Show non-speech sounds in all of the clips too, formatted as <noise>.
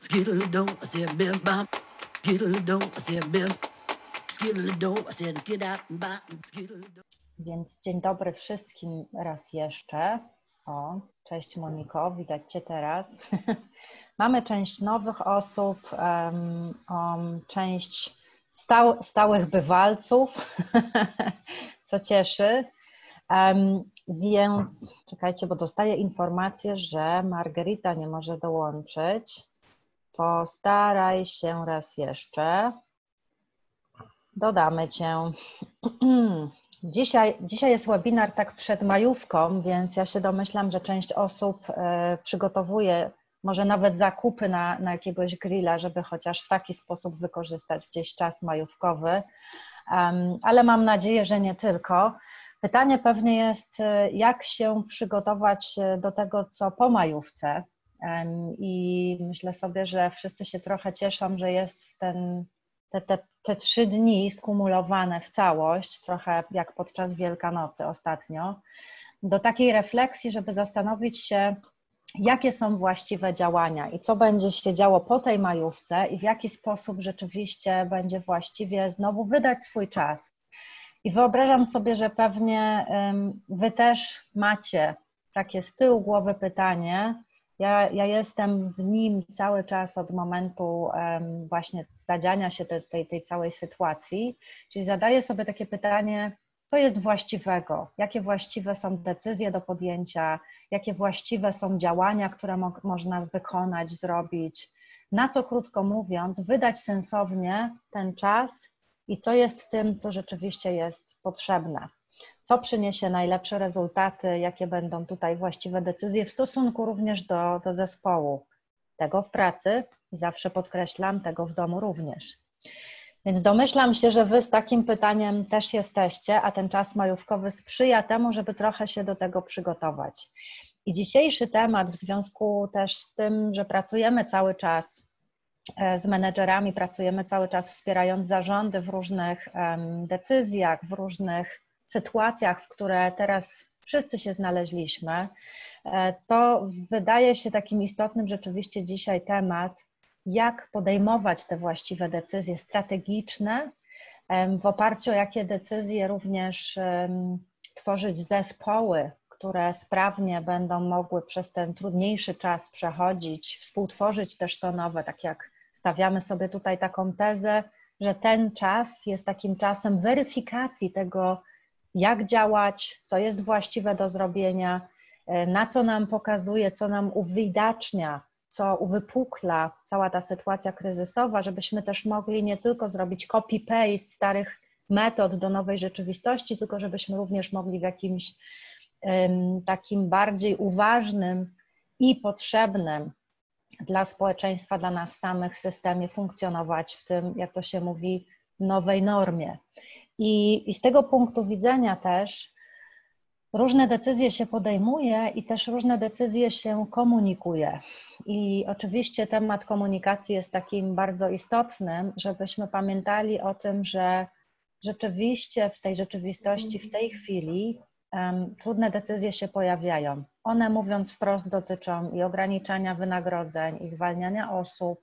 Skittle do, I said bill bop. Skittle do, I said bill. Skittle do, I said skid out and bop. Skittle do. Więc dzień dobry wszystkim raz jeszcze. O, cześć Moniko, widać Cię teraz. <laughs> Mamy część nowych osób, um, um, część stał, stałych bywalców, <laughs> co cieszy. Um, więc czekajcie, bo dostaję informację, że Margarita nie może dołączyć. Postaraj się raz jeszcze. Dodamy Cię. <clears throat> Dzisiaj, dzisiaj jest webinar tak przed majówką, więc ja się domyślam, że część osób e, przygotowuje może nawet zakupy na, na jakiegoś grilla, żeby chociaż w taki sposób wykorzystać gdzieś czas majówkowy. Ale mam nadzieję, że nie tylko. Pytanie pewnie jest, e, jak się przygotować e, do tego, co po majówce. I myślę sobie, że wszyscy się trochę cieszą, że jest ten, te, te, te trzy dni skumulowane w całość, trochę jak podczas Wielkanocy ostatnio, do takiej refleksji, żeby zastanowić się, jakie są właściwe działania i co będzie się działo po tej majówce i w jaki sposób rzeczywiście będzie właściwie znowu wydać swój czas. I wyobrażam sobie, że pewnie Wy też macie takie z tyłu głowy pytanie, ja, ja jestem w nim cały czas od momentu um, właśnie zadziania się tej, tej, tej całej sytuacji, czyli zadaję sobie takie pytanie, co jest właściwego, jakie właściwe są decyzje do podjęcia, jakie właściwe są działania, które mo można wykonać, zrobić, na co krótko mówiąc, wydać sensownie ten czas i co jest tym, co rzeczywiście jest potrzebne co przyniesie najlepsze rezultaty, jakie będą tutaj właściwe decyzje w stosunku również do, do zespołu. Tego w pracy i zawsze podkreślam, tego w domu również. Więc domyślam się, że Wy z takim pytaniem też jesteście, a ten czas majówkowy sprzyja temu, żeby trochę się do tego przygotować. I dzisiejszy temat, w związku też z tym, że pracujemy cały czas e, z menedżerami, pracujemy cały czas wspierając zarządy w różnych decyzjach, w różnych sytuacjach, w które teraz wszyscy się znaleźliśmy, e, to wydaje się takim istotnym rzeczywiście dzisiaj temat, jak podejmować te właściwe decyzje strategiczne, w oparciu o jakie decyzje również tworzyć zespoły, które sprawnie będą mogły przez ten trudniejszy czas przechodzić, współtworzyć też to nowe, tak jak stawiamy sobie tutaj taką tezę, że ten czas jest takim czasem weryfikacji tego, jak działać, co jest właściwe do zrobienia, e, na co nam pokazuje, co nam uwidacznia, co uwypukla cała ta sytuacja kryzysowa, żebyśmy też mogli nie tylko zrobić copy-paste starych metod do nowej rzeczywistości, tylko żebyśmy również mogli w jakimś takim bardziej uważnym i potrzebnym dla społeczeństwa, dla nas samych systemie funkcjonować w tym, jak to się mówi, nowej normie. I, I z tego punktu widzenia też różne decyzje się podejmuje i też różne decyzje się komunikuje. I oczywiście temat komunikacji jest takim bardzo istotnym, żebyśmy pamiętali o tym, że rzeczywiście w tej rzeczywistości, w tej chwili um, trudne decyzje się pojawiają. One, mówiąc wprost, dotyczą i ograniczania wynagrodzeń, i zwalniania osób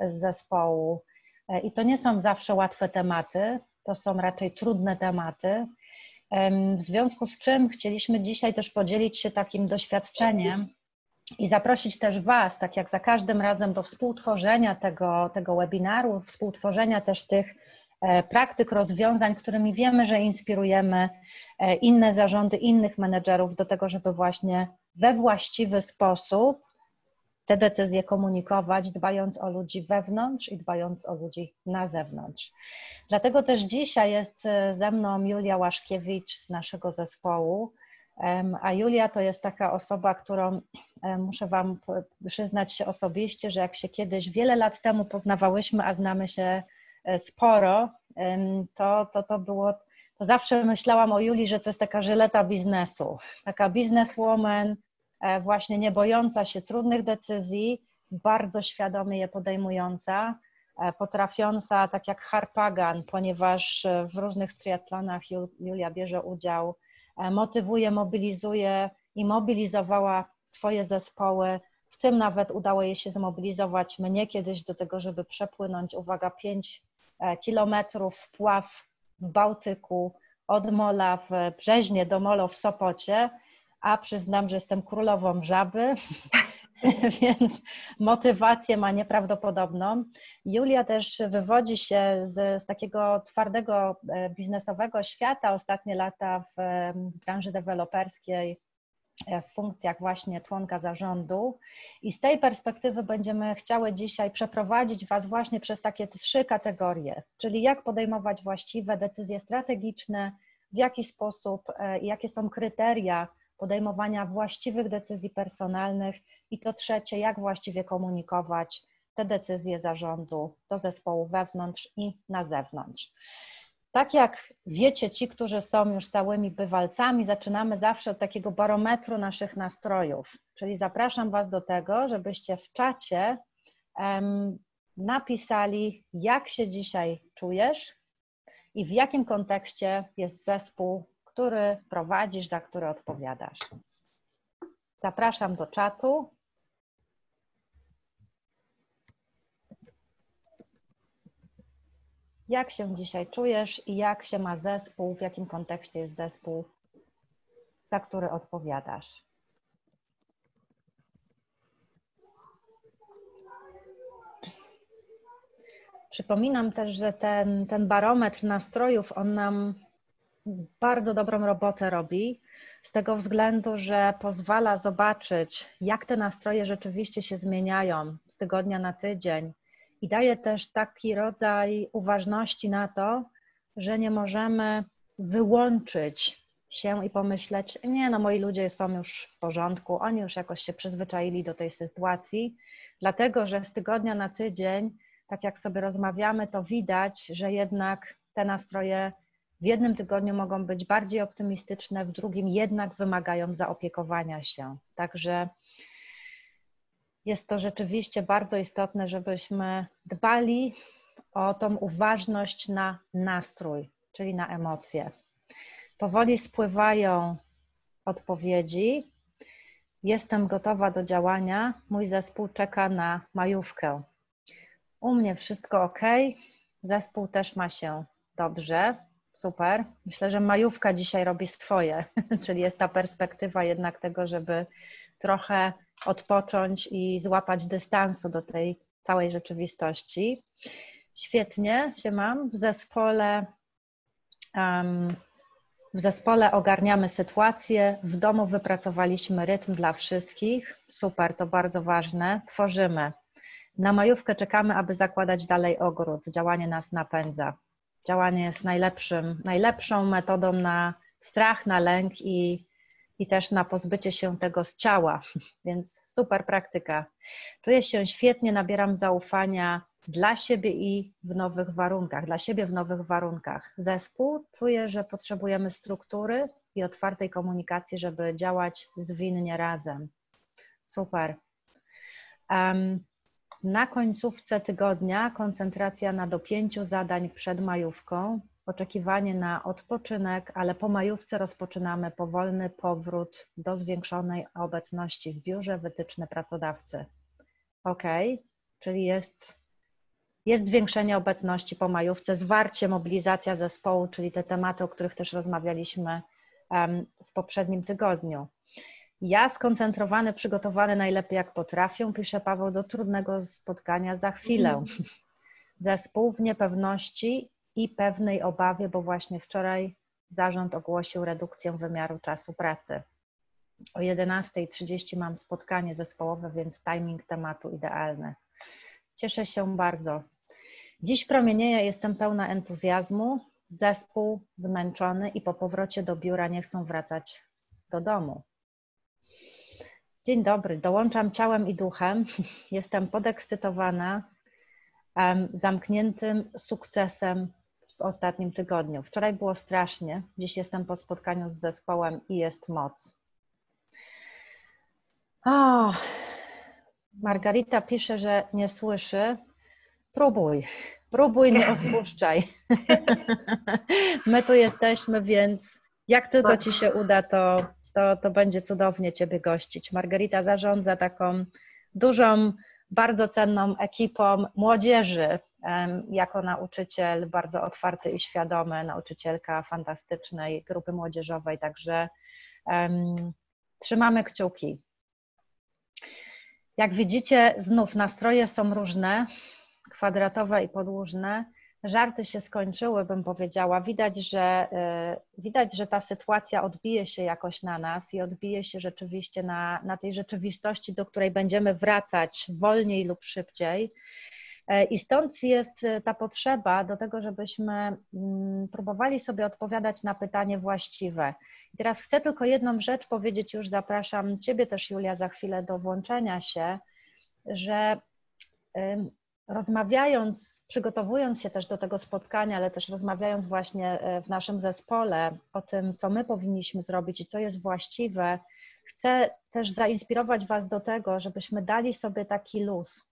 z zespołu. E, I to nie są zawsze łatwe tematy, to są raczej trudne tematy. W związku z czym chcieliśmy dzisiaj też podzielić się takim doświadczeniem i zaprosić też Was, tak jak za każdym razem, do współtworzenia tego, tego webinaru, współtworzenia też tych e, praktyk, rozwiązań, którymi wiemy, że inspirujemy e, inne zarządy, innych menedżerów do tego, żeby właśnie we właściwy sposób te decyzje komunikować, dbając o ludzi wewnątrz i dbając o ludzi na zewnątrz. Dlatego też dzisiaj jest e, ze mną Julia Łaszkiewicz z naszego zespołu. A Julia to jest taka osoba, którą e, muszę Wam przyznać się osobiście, że jak się kiedyś wiele lat temu poznawałyśmy, a znamy się e, sporo, to, to, to było, to zawsze myślałam o Julii, że to jest taka żyleta biznesu, taka bizneswoman, właśnie nie bojąca się trudnych decyzji, bardzo świadomie je podejmująca, e, potrafiąca, tak jak Harpagan, ponieważ e, w różnych triatlonach Julia bierze udział, motywuje, mobilizuje i mobilizowała swoje zespoły. W tym nawet udało jej się zmobilizować mnie kiedyś do tego, żeby przepłynąć, uwaga, 5 e, kilometrów wpław w Bałtyku od Mola w Brzeźnie do Molo w Sopocie, a przyznam, że jestem królową żaby, <laughs> więc motywację ma nieprawdopodobną. Julia też wywodzi się z, z takiego twardego e, biznesowego świata ostatnie lata w, w branży deweloperskiej, e, w funkcjach właśnie członka zarządu. I z tej perspektywy będziemy chciały dzisiaj przeprowadzić Was właśnie przez takie trzy kategorie, czyli jak podejmować właściwe decyzje strategiczne, w jaki sposób e, jakie są kryteria podejmowania właściwych decyzji personalnych i to trzecie, jak właściwie komunikować te decyzje zarządu do zespołu wewnątrz i na zewnątrz. Tak jak wiecie, ci, którzy są już stałymi bywalcami, zaczynamy zawsze od takiego barometru naszych nastrojów. Czyli zapraszam Was do tego, żebyście w czacie napisali, jak się dzisiaj czujesz i w jakim kontekście jest zespół który prowadzisz, za który odpowiadasz. Zapraszam do czatu. Jak się dzisiaj czujesz i jak się ma zespół, w jakim kontekście jest zespół, za który odpowiadasz? Przypominam też, że ten, ten barometr nastrojów, on nam bardzo dobrą robotę robi, z tego względu, że pozwala zobaczyć, jak te nastroje rzeczywiście się zmieniają z tygodnia na tydzień. I daje też taki rodzaj uważności na to, że nie możemy wyłączyć się i pomyśleć, nie, no moi ludzie są już w porządku, oni już jakoś się przyzwyczaili do tej sytuacji, dlatego że z tygodnia na tydzień, tak jak sobie rozmawiamy, to widać, że jednak te nastroje w jednym tygodniu mogą być bardziej optymistyczne, w drugim jednak wymagają zaopiekowania się. Także jest to rzeczywiście bardzo istotne, żebyśmy dbali o tą uważność na nastrój, czyli na emocje. Powoli spływają odpowiedzi. Jestem gotowa do działania. Mój zespół czeka na majówkę. U mnie wszystko ok. Zespół też ma się dobrze. Super. Myślę, że majówka dzisiaj robi swoje, <laughs> czyli jest ta perspektywa jednak tego, żeby trochę odpocząć i złapać dystansu do tej całej rzeczywistości. Świetnie się mam. W zespole, um, w zespole ogarniamy sytuację. W domu wypracowaliśmy rytm dla wszystkich. Super, to bardzo ważne. Tworzymy. Na majówkę czekamy, aby zakładać dalej ogród. Działanie nas napędza działanie jest najlepszym, najlepszą metodą na strach, na lęk i, i też na pozbycie się tego z ciała, <laughs> więc super praktyka. Czuję się świetnie, nabieram zaufania dla siebie i w nowych warunkach, dla siebie w nowych warunkach. Zespół czuję, że potrzebujemy struktury i otwartej komunikacji, żeby działać zwinnie razem. Super. Um, na końcówce tygodnia koncentracja na dopięciu zadań przed majówką, oczekiwanie na odpoczynek, ale po majówce rozpoczynamy powolny powrót do zwiększonej obecności w biurze, wytyczne pracodawcy. Ok, czyli jest, jest zwiększenie obecności po majówce, zwarcie, mobilizacja zespołu, czyli te tematy, o których też rozmawialiśmy w poprzednim tygodniu. Ja skoncentrowany, przygotowany najlepiej jak potrafię, pisze Paweł, do trudnego spotkania za chwilę. Mhm. Zespół w niepewności i pewnej obawie, bo właśnie wczoraj zarząd ogłosił redukcję wymiaru czasu pracy. O 11.30 mam spotkanie zespołowe, więc timing tematu idealny. Cieszę się bardzo. Dziś promienieję, jestem pełna entuzjazmu. Zespół zmęczony i po powrocie do biura nie chcą wracać do domu. Dzień dobry, dołączam ciałem i duchem. <laughs> Jestem podekscytowana zamkniętym sukcesem w ostatnim tygodniu. Wczoraj było strasznie, dziś jestem po spotkaniu z zespołem i jest moc. O, Margarita pisze, że nie słyszy. Próbuj, próbuj, nie osłuszczaj. <laughs> My tu jesteśmy, więc jak tylko Ci się uda, to to, to będzie cudownie Ciebie gościć. Margarita zarządza taką dużą, bardzo cenną ekipą młodzieży. Jako nauczyciel bardzo otwarty i świadomy, nauczycielka fantastycznej grupy młodzieżowej, także um, trzymamy kciuki. Jak widzicie, znów nastroje są różne, kwadratowe i podłużne żarty się skończyły, bym powiedziała. Widać, że y, widać, że ta sytuacja odbije się jakoś na nas i odbije się rzeczywiście na, na tej rzeczywistości, do której będziemy wracać wolniej lub szybciej. E, I stąd jest y, ta potrzeba do tego, żebyśmy mm, próbowali sobie odpowiadać na pytanie właściwe. I teraz chcę tylko jedną rzecz powiedzieć, już zapraszam Ciebie też, Julia, za chwilę do włączenia się, że rozmawiając, przygotowując się też do tego spotkania, ale też rozmawiając właśnie e, w naszym zespole o tym, co my powinniśmy zrobić i co jest właściwe, chcę też zainspirować Was do tego, żebyśmy dali sobie taki luz,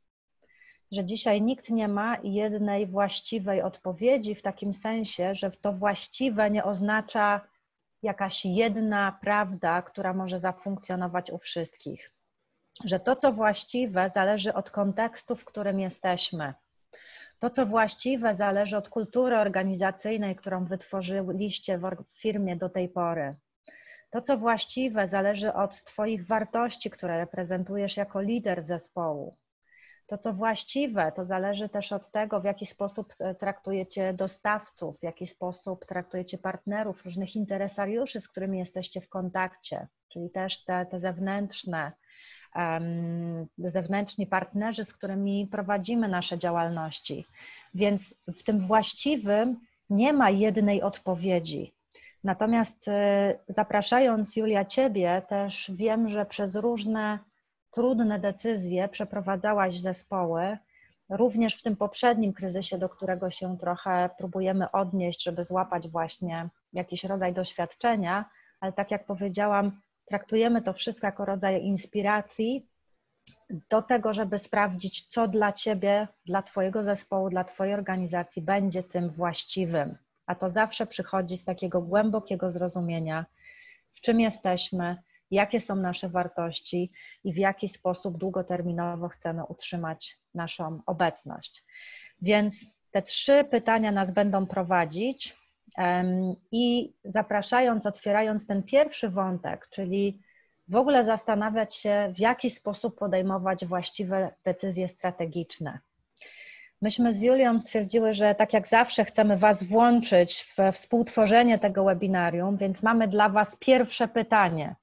że dzisiaj nikt nie ma jednej właściwej odpowiedzi w takim sensie, że to właściwe nie oznacza jakaś jedna prawda, która może zafunkcjonować u wszystkich że to, co właściwe, zależy od kontekstu, w którym jesteśmy. To, co właściwe, zależy od kultury organizacyjnej, którą wytworzyliście w firmie do tej pory. To, co właściwe, zależy od Twoich wartości, które reprezentujesz jako lider zespołu. To, co właściwe, to zależy też od tego, w jaki sposób e, traktujecie dostawców, w jaki sposób traktujecie partnerów, różnych interesariuszy, z którymi jesteście w kontakcie, czyli też te, te zewnętrzne zewnętrzni partnerzy, z którymi prowadzimy nasze działalności. Więc w tym właściwym nie ma jednej odpowiedzi. Natomiast y, zapraszając Julia Ciebie, też wiem, że przez różne trudne decyzje przeprowadzałaś zespoły, również w tym poprzednim kryzysie, do którego się trochę próbujemy odnieść, żeby złapać właśnie jakiś rodzaj doświadczenia, ale tak jak powiedziałam, traktujemy to wszystko jako rodzaj inspiracji do tego, żeby sprawdzić, co dla Ciebie, dla Twojego zespołu, dla Twojej organizacji będzie tym właściwym. A to zawsze przychodzi z takiego głębokiego zrozumienia, w czym jesteśmy, jakie są nasze wartości i w jaki sposób długoterminowo chcemy utrzymać naszą obecność. Więc te trzy pytania nas będą prowadzić. I zapraszając, otwierając ten pierwszy wątek, czyli w ogóle zastanawiać się, w jaki sposób podejmować właściwe decyzje strategiczne. Myśmy z Julią stwierdziły, że tak jak zawsze chcemy Was włączyć w współtworzenie tego webinarium, więc mamy dla Was pierwsze pytanie.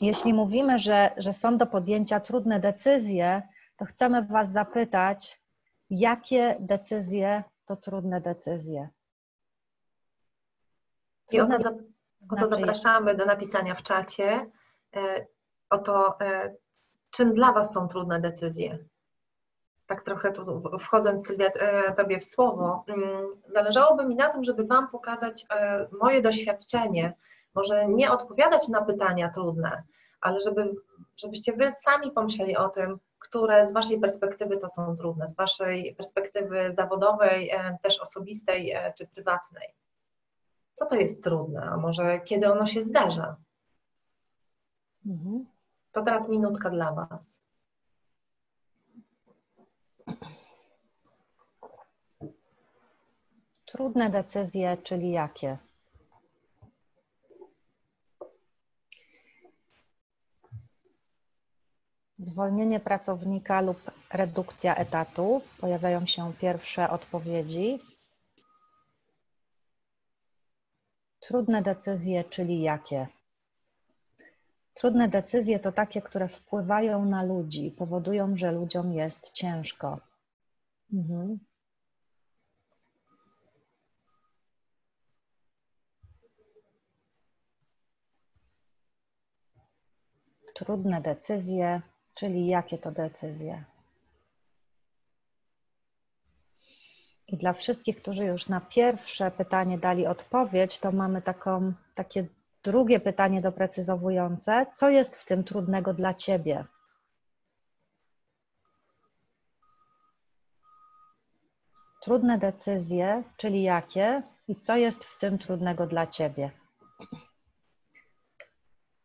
Jeśli mówimy, że, że są do podjęcia trudne decyzje, to chcemy Was zapytać, jakie decyzje to trudne decyzje? I o to, za, o to zapraszamy do napisania w czacie, e, o to, e, czym dla Was są trudne decyzje. Tak trochę tu wchodząc, Sylwia, e, Tobie w słowo, mm, zależałoby mi na tym, żeby Wam pokazać moje doświadczenie, może nie odpowiadać na pytania trudne, ale żeby, żebyście Wy sami pomyśleli o tym, które z Waszej perspektywy to są trudne, z Waszej perspektywy zawodowej, też osobistej czy prywatnej co to jest trudne, a może kiedy ono się zdarza. Mhm. To teraz minutka dla Was. Trudne decyzje, czyli jakie? Zwolnienie pracownika lub redukcja etatu. Pojawiają się pierwsze odpowiedzi. Trudne decyzje, czyli jakie? Trudne decyzje to takie, które wpływają na ludzi, powodują, że ludziom jest ciężko. Mhm. Trudne decyzje, czyli jakie to decyzje? I dla wszystkich, którzy już na pierwsze pytanie dali odpowiedź, to mamy taką, takie drugie pytanie doprecyzowujące. Co jest w tym trudnego dla Ciebie? Trudne decyzje, czyli jakie i co jest w tym trudnego dla Ciebie?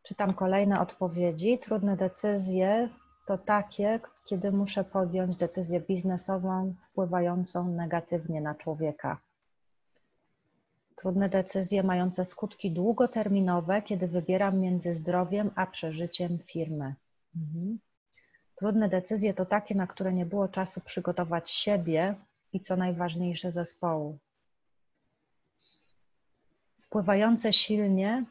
Czytam kolejne odpowiedzi. Trudne decyzje, to takie, kiedy muszę podjąć decyzję biznesową wpływającą negatywnie na człowieka. Trudne decyzje mające skutki długoterminowe, kiedy wybieram między zdrowiem a przeżyciem firmy. Mhm. Trudne decyzje to takie, na które nie było czasu przygotować siebie i co najważniejsze zespołu. Wpływające silnie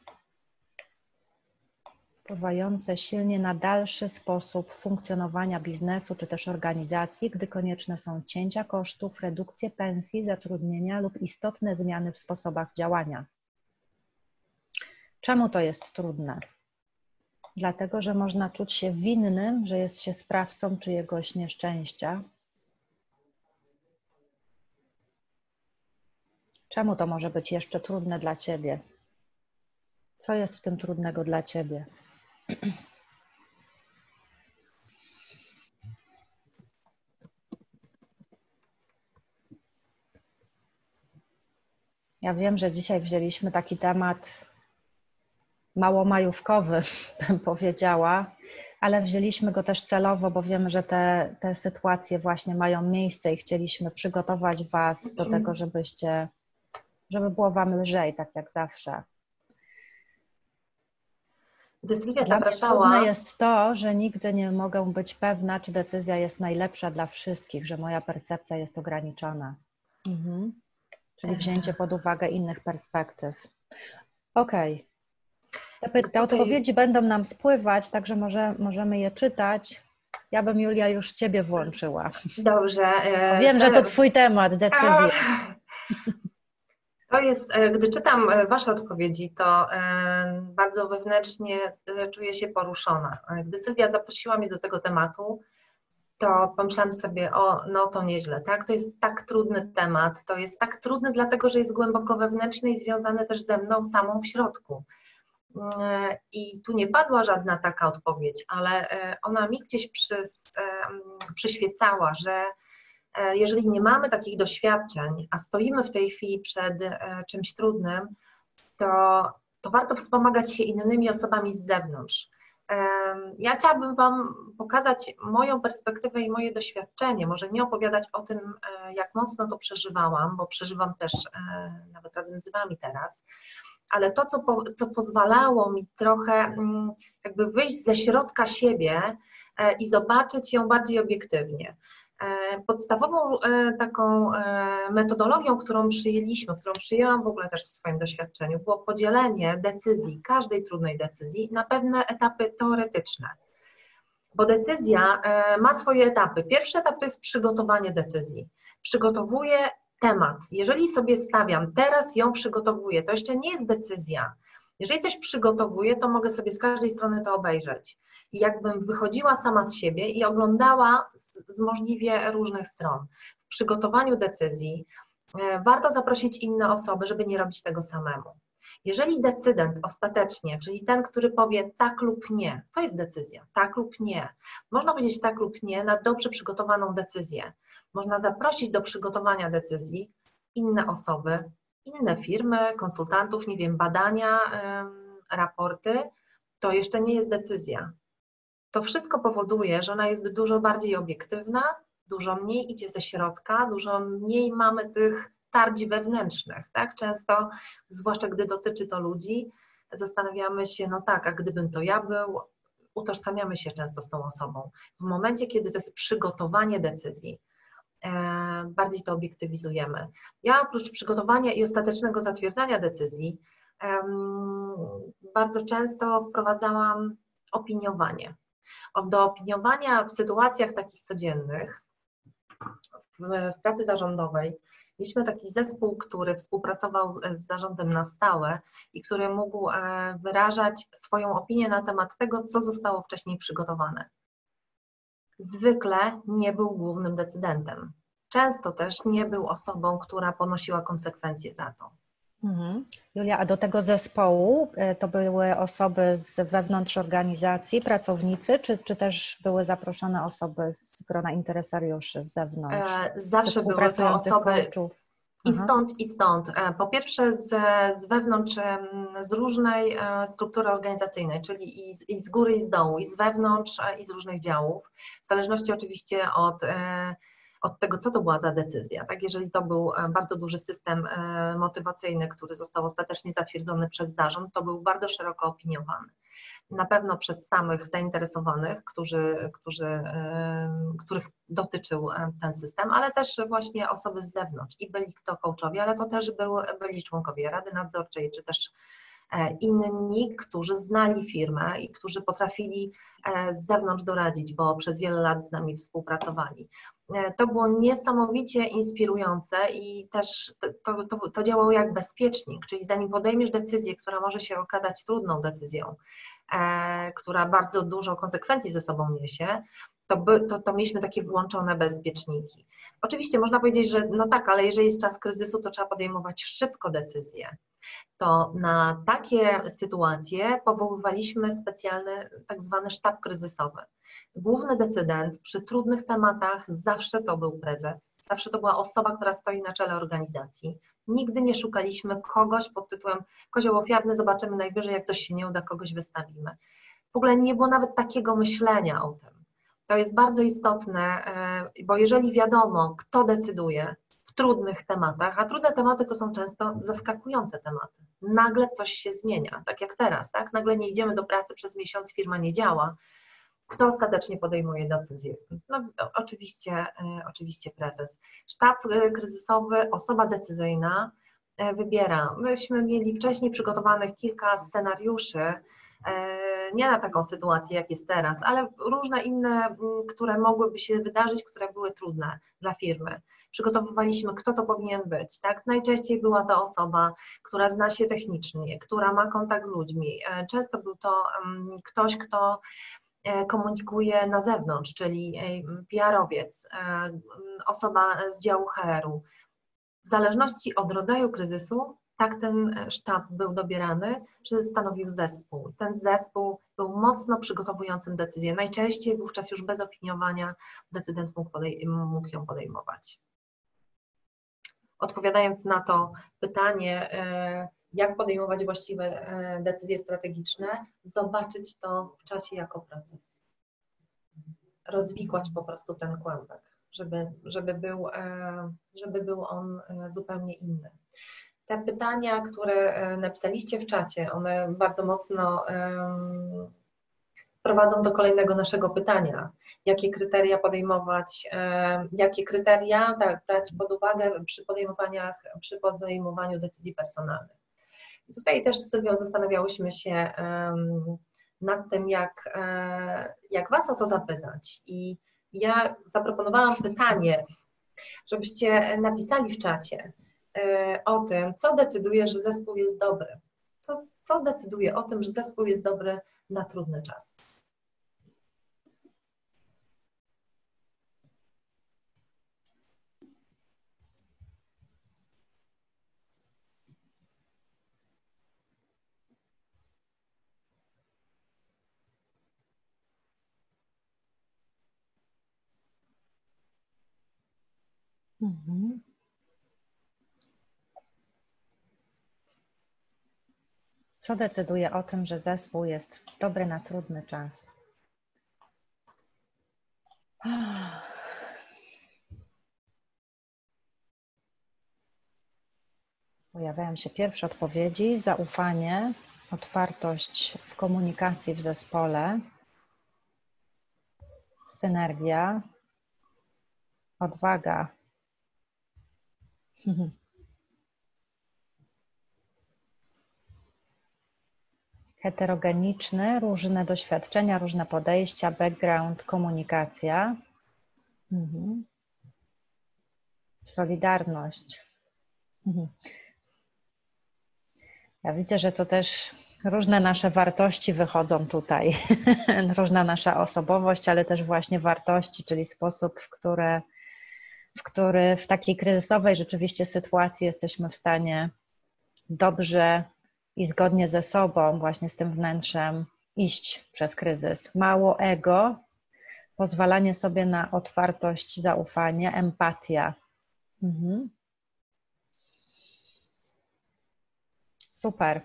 wpływające silnie na dalszy sposób funkcjonowania biznesu czy też organizacji, gdy konieczne są cięcia kosztów, redukcje pensji, zatrudnienia lub istotne zmiany w sposobach działania. Czemu to jest trudne? Dlatego, że można czuć się winnym, że jest się sprawcą czyjegoś nieszczęścia. Czemu to może być jeszcze trudne dla Ciebie? Co jest w tym trudnego dla Ciebie? Ja wiem, że dzisiaj wzięliśmy taki temat mało majówkowy, <laughs> bym powiedziała, ale wzięliśmy go też celowo, bo wiemy, że te, te sytuacje właśnie mają miejsce i chcieliśmy przygotować Was do tego, żebyście, żeby było Wam lżej, tak jak zawsze. Gdy Sylwia zapraszała. Trudne jest to, że nigdy nie mogę być pewna, czy decyzja jest najlepsza dla wszystkich, że moja percepcja jest ograniczona. Mhm. Czyli wzięcie pod uwagę innych perspektyw. Okej. Okay. Te, te odpowiedzi będą nam spływać, także może, możemy je czytać. Ja bym, Julia, już Ciebie włączyła. Dobrze. E, Wiem, że to Twój temat, decyzja. To jest, e, gdy czytam e, Wasze odpowiedzi, to e, bardzo wewnętrznie czuję się poruszona. Gdy Sylwia zaprosiła mnie do tego tematu, to pomyślałam sobie, o, no to nieźle, tak? To jest tak trudny temat, to jest tak trudny, dlatego że jest głęboko wewnętrzny i związany też ze mną samą w środku. I tu nie padła żadna taka odpowiedź, ale ona mi gdzieś przyświecała, że jeżeli nie mamy takich doświadczeń, a stoimy w tej chwili przed e, czymś trudnym, to, to warto wspomagać się innymi osobami z zewnątrz. Ja chciałabym Wam pokazać moją perspektywę i moje doświadczenie. Może nie opowiadać o tym, e, jak mocno to przeżywałam, bo przeżywam też nawet razem z Wami teraz, ale to, co, po, co pozwalało mi trochę mm, jakby wyjść ze środka siebie i zobaczyć ją bardziej obiektywnie. E, podstawową e, taką e, metodologią, którą przyjęliśmy, którą przyjęłam w ogóle też w swoim doświadczeniu, było podzielenie decyzji, każdej trudnej decyzji na pewne etapy teoretyczne. Bo decyzja ma swoje etapy. Pierwszy etap to jest przygotowanie decyzji. Przygotowuję temat. Jeżeli sobie stawiam, teraz ją przygotowuję, to jeszcze nie jest decyzja. Jeżeli coś przygotowuję, to mogę sobie z każdej strony to obejrzeć. I jakbym wychodziła sama z siebie i oglądała z, z możliwie różnych stron. W przygotowaniu decyzji e, warto zaprosić inne osoby, żeby nie robić tego samemu. Jeżeli decydent ostatecznie, czyli ten, który powie tak lub nie, to jest decyzja, tak lub nie. Można powiedzieć tak lub nie na dobrze przygotowaną decyzję. Można zaprosić do przygotowania decyzji inne osoby, inne firmy, konsultantów, nie wiem, badania, raporty, to jeszcze nie jest decyzja. To wszystko powoduje, że ona jest dużo bardziej obiektywna, dużo mniej idzie ze środka, dużo mniej mamy tych tarć wewnętrznych, tak? Często, zwłaszcza gdy dotyczy to ludzi, zastanawiamy się, no tak, a gdybym to ja był, utożsamiamy się często z tą osobą. W momencie, kiedy to jest przygotowanie decyzji, bardziej to obiektywizujemy. Ja oprócz przygotowania i ostatecznego zatwierdzania decyzji, bardzo często wprowadzałam opiniowanie. Do opiniowania w sytuacjach takich codziennych, w pracy zarządowej, mieliśmy taki zespół, który współpracował z zarządem na stałe i który mógł e, wyrażać swoją opinię na temat tego, co zostało wcześniej przygotowane zwykle nie był głównym decydentem. Często też nie był osobą, która ponosiła konsekwencje za to. Mhm. Julia, a do tego zespołu e, to były osoby z wewnątrz organizacji, pracownicy, czy, czy też były zaproszone osoby z grona interesariuszy z zewnątrz? E, zawsze były to osoby. Coachów? I stąd, i stąd. E, po pierwsze z, z wewnątrz, z różnej e, struktury organizacyjnej, czyli i z, i z góry, i z dołu, i z wewnątrz, i z różnych działów, w zależności oczywiście od od tego, co to była za decyzja. Tak? Jeżeli to był e, bardzo duży system e, motywacyjny, który został ostatecznie zatwierdzony przez zarząd, to był bardzo szeroko opiniowany. Na pewno przez samych zainteresowanych, którzy, którzy, których dotyczył ten system, ale też właśnie osoby z zewnątrz. I byli to coachowie, ale to też był, byli członkowie Rady Nadzorczej, czy też inni, którzy znali firmę i którzy potrafili e, z zewnątrz doradzić, bo przez wiele lat z nami współpracowali. E, to było niesamowicie inspirujące i też to, to, to działało jak bezpiecznik, czyli zanim podejmiesz decyzję, która może się okazać trudną decyzją, która bardzo dużo konsekwencji ze sobą niesie, to, by, to, to mieliśmy takie włączone bezpieczniki. Oczywiście można powiedzieć, że no tak, ale jeżeli jest czas kryzysu, to trzeba podejmować szybko decyzje to na takie sytuacje powoływaliśmy specjalny tak zwany sztab kryzysowy. Główny decydent przy trudnych tematach zawsze to był prezes, zawsze to była osoba, która stoi na czele organizacji. Nigdy nie szukaliśmy kogoś pod tytułem kozioł ofiarny, zobaczymy najwyżej, jak coś się nie uda, kogoś wystawimy. W ogóle nie było nawet takiego myślenia o tym. To jest bardzo istotne, e, bo jeżeli wiadomo, kto decyduje, w trudnych tematach, a trudne tematy to są często zaskakujące tematy. Nagle coś się zmienia, tak jak teraz, tak? Nagle nie idziemy do pracy przez miesiąc, firma nie działa. Kto ostatecznie podejmuje decyzję? No, oczywiście, e, oczywiście prezes. Sztab e, kryzysowy, osoba decyzyjna wybiera. Myśmy mieli wcześniej przygotowanych kilka scenariuszy, nie na taką sytuację, jak jest teraz, ale różne inne, które mogłyby się wydarzyć, które były trudne dla firmy przygotowywaliśmy, kto to powinien być. Tak? Najczęściej była to osoba, która zna się technicznie, która ma kontakt z ludźmi. E, często był to ktoś, kto e, komunikuje na zewnątrz, czyli e, PR-owiec, osoba z działu HR-u. W zależności od rodzaju kryzysu, tak ten sztab był dobierany, że stanowił zespół. Ten zespół był mocno przygotowującym decyzję. Najczęściej wówczas już bez opiniowania decydent mógł, podej- mógł ją podejmować odpowiadając na to pytanie, e, jak podejmować właściwe e, decyzje strategiczne, zobaczyć to w czasie jako proces. Rozwikłać po prostu ten kłębek, żeby, żeby, był, e, żeby był on zupełnie inny. Te pytania, które napisaliście w czacie, one bardzo mocno prowadzą do kolejnego naszego pytania. Jakie kryteria podejmować, e, jakie kryteria brać pod uwagę przy, podejmowaniach, przy podejmowaniu decyzji personalnych. I tutaj też z Sylwią zastanawiałyśmy się nad tym, jak, e, jak Was o to zapytać. I ja zaproponowałam pytanie, żebyście napisali w czacie e, o tym, co decyduje, że zespół jest dobry. Co, co decyduje o tym, że zespół jest dobry na trudny czas. Mhm. Co decyduje o tym, że zespół jest dobry na trudny czas? Pojawiają się pierwsze odpowiedzi: zaufanie, otwartość w komunikacji w zespole, synergia, odwaga. <laughs> heterogeniczny, różne doświadczenia, różne podejścia, background, komunikacja. Mhm. Solidarność. Mhm. Ja widzę, że to też różne nasze wartości wychodzą tutaj. <laughs> Różna nasza osobowość, ale też właśnie wartości, czyli sposób, w który, w który w takiej kryzysowej rzeczywiście sytuacji jesteśmy w stanie dobrze i zgodnie ze sobą, właśnie z tym wnętrzem, iść przez kryzys. Mało ego, pozwalanie sobie na otwartość, zaufanie, empatia. Mhm. Super.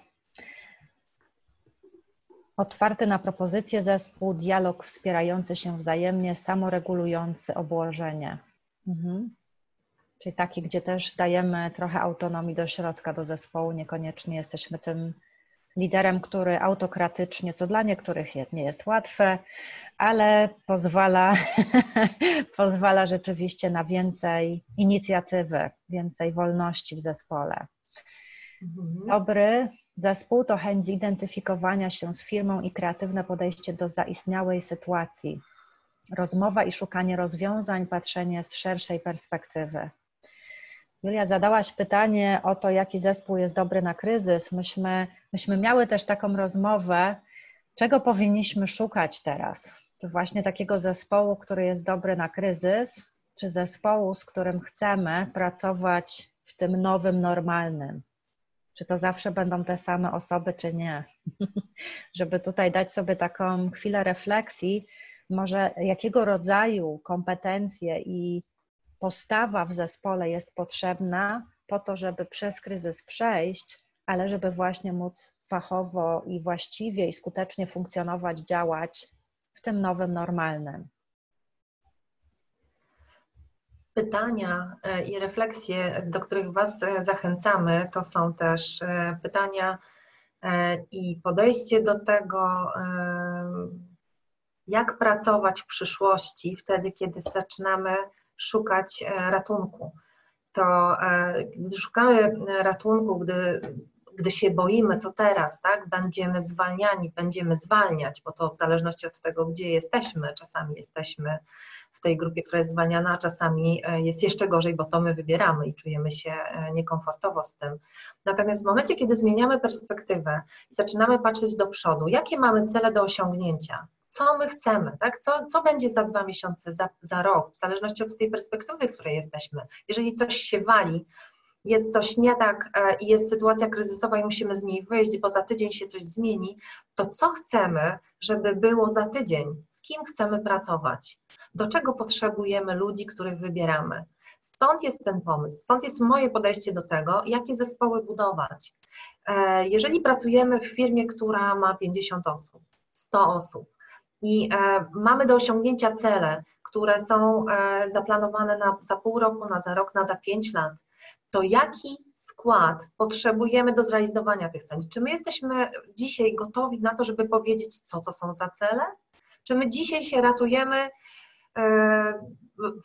Otwarty na propozycje zespół, dialog wspierający się wzajemnie, samoregulujący obłożenie. Mhm. Czyli taki, gdzie też dajemy trochę autonomii do środka, do zespołu, niekoniecznie jesteśmy tym liderem, który autokratycznie, co dla niektórych nie jest łatwe, ale pozwala, <laughs> pozwala rzeczywiście na więcej inicjatywy, więcej wolności w zespole. Mhm. Dobry zespół to chęć zidentyfikowania się z firmą i kreatywne podejście do zaistniałej sytuacji. Rozmowa i szukanie rozwiązań, patrzenie z szerszej perspektywy. Julia, zadałaś pytanie o to, jaki zespół jest dobry na kryzys. Myśmy, myśmy miały też taką rozmowę, czego powinniśmy szukać teraz. To właśnie takiego zespołu, który jest dobry na kryzys, czy zespołu, z którym chcemy pracować w tym nowym normalnym. Czy to zawsze będą te same osoby, czy nie? <laughs> Żeby tutaj dać sobie taką chwilę refleksji, może jakiego rodzaju kompetencje i postawa w zespole jest potrzebna po to, żeby przez kryzys przejść, ale żeby właśnie móc fachowo i właściwie i skutecznie funkcjonować, działać w tym nowym normalnym. Pytania e, i refleksje, do których Was e, zachęcamy, to są też e, pytania i podejście do tego, jak pracować w przyszłości, wtedy, kiedy zaczynamy szukać e, ratunku. To e, gdy szukamy ratunku, gdy, gdy się boimy, co teraz, tak, będziemy zwalniani, będziemy zwalniać, bo to w zależności od tego, gdzie jesteśmy, czasami jesteśmy w tej grupie, która jest zwalniana, a czasami e, jest jeszcze gorzej, bo to my wybieramy i czujemy się niekomfortowo z tym. Natomiast w momencie, kiedy zmieniamy perspektywę i zaczynamy patrzeć do przodu, jakie mamy cele do osiągnięcia, co my chcemy, tak? co, co będzie za dwa miesiące, za, za rok, w zależności od tej perspektywy, w której jesteśmy. Jeżeli coś się wali, jest coś nie tak e, i jest sytuacja kryzysowa i musimy z niej wyjść, bo za tydzień się coś zmieni, to co chcemy, żeby było za tydzień? Z kim chcemy pracować? Do czego potrzebujemy ludzi, których wybieramy? Stąd jest ten pomysł, stąd jest moje podejście do tego, jakie zespoły budować. E, jeżeli pracujemy w firmie, która ma 50 osób, 100 osób, i e, mamy do osiągnięcia cele, które są e, zaplanowane na, za pół roku, na za rok, na za pięć lat, to jaki skład potrzebujemy do zrealizowania tych celów? Czy my jesteśmy dzisiaj gotowi na to, żeby powiedzieć, co to są za cele? Czy my dzisiaj się ratujemy e,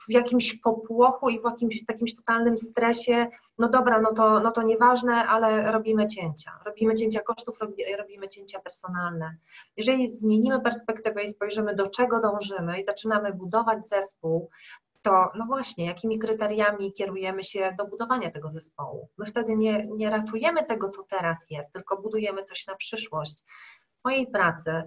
w jakimś popłochu i w jakimś takim totalnym stresie, no dobra, no to, no to nieważne, ale robimy cięcia. Robimy cięcia kosztów, robimy cięcia personalne. Jeżeli zmienimy perspektywę i spojrzymy, do czego dążymy i zaczynamy budować zespół, to no właśnie, jakimi kryteriami kierujemy się do budowania tego zespołu? My wtedy nie, nie ratujemy tego, co teraz jest, tylko budujemy coś na przyszłość. W mojej pracy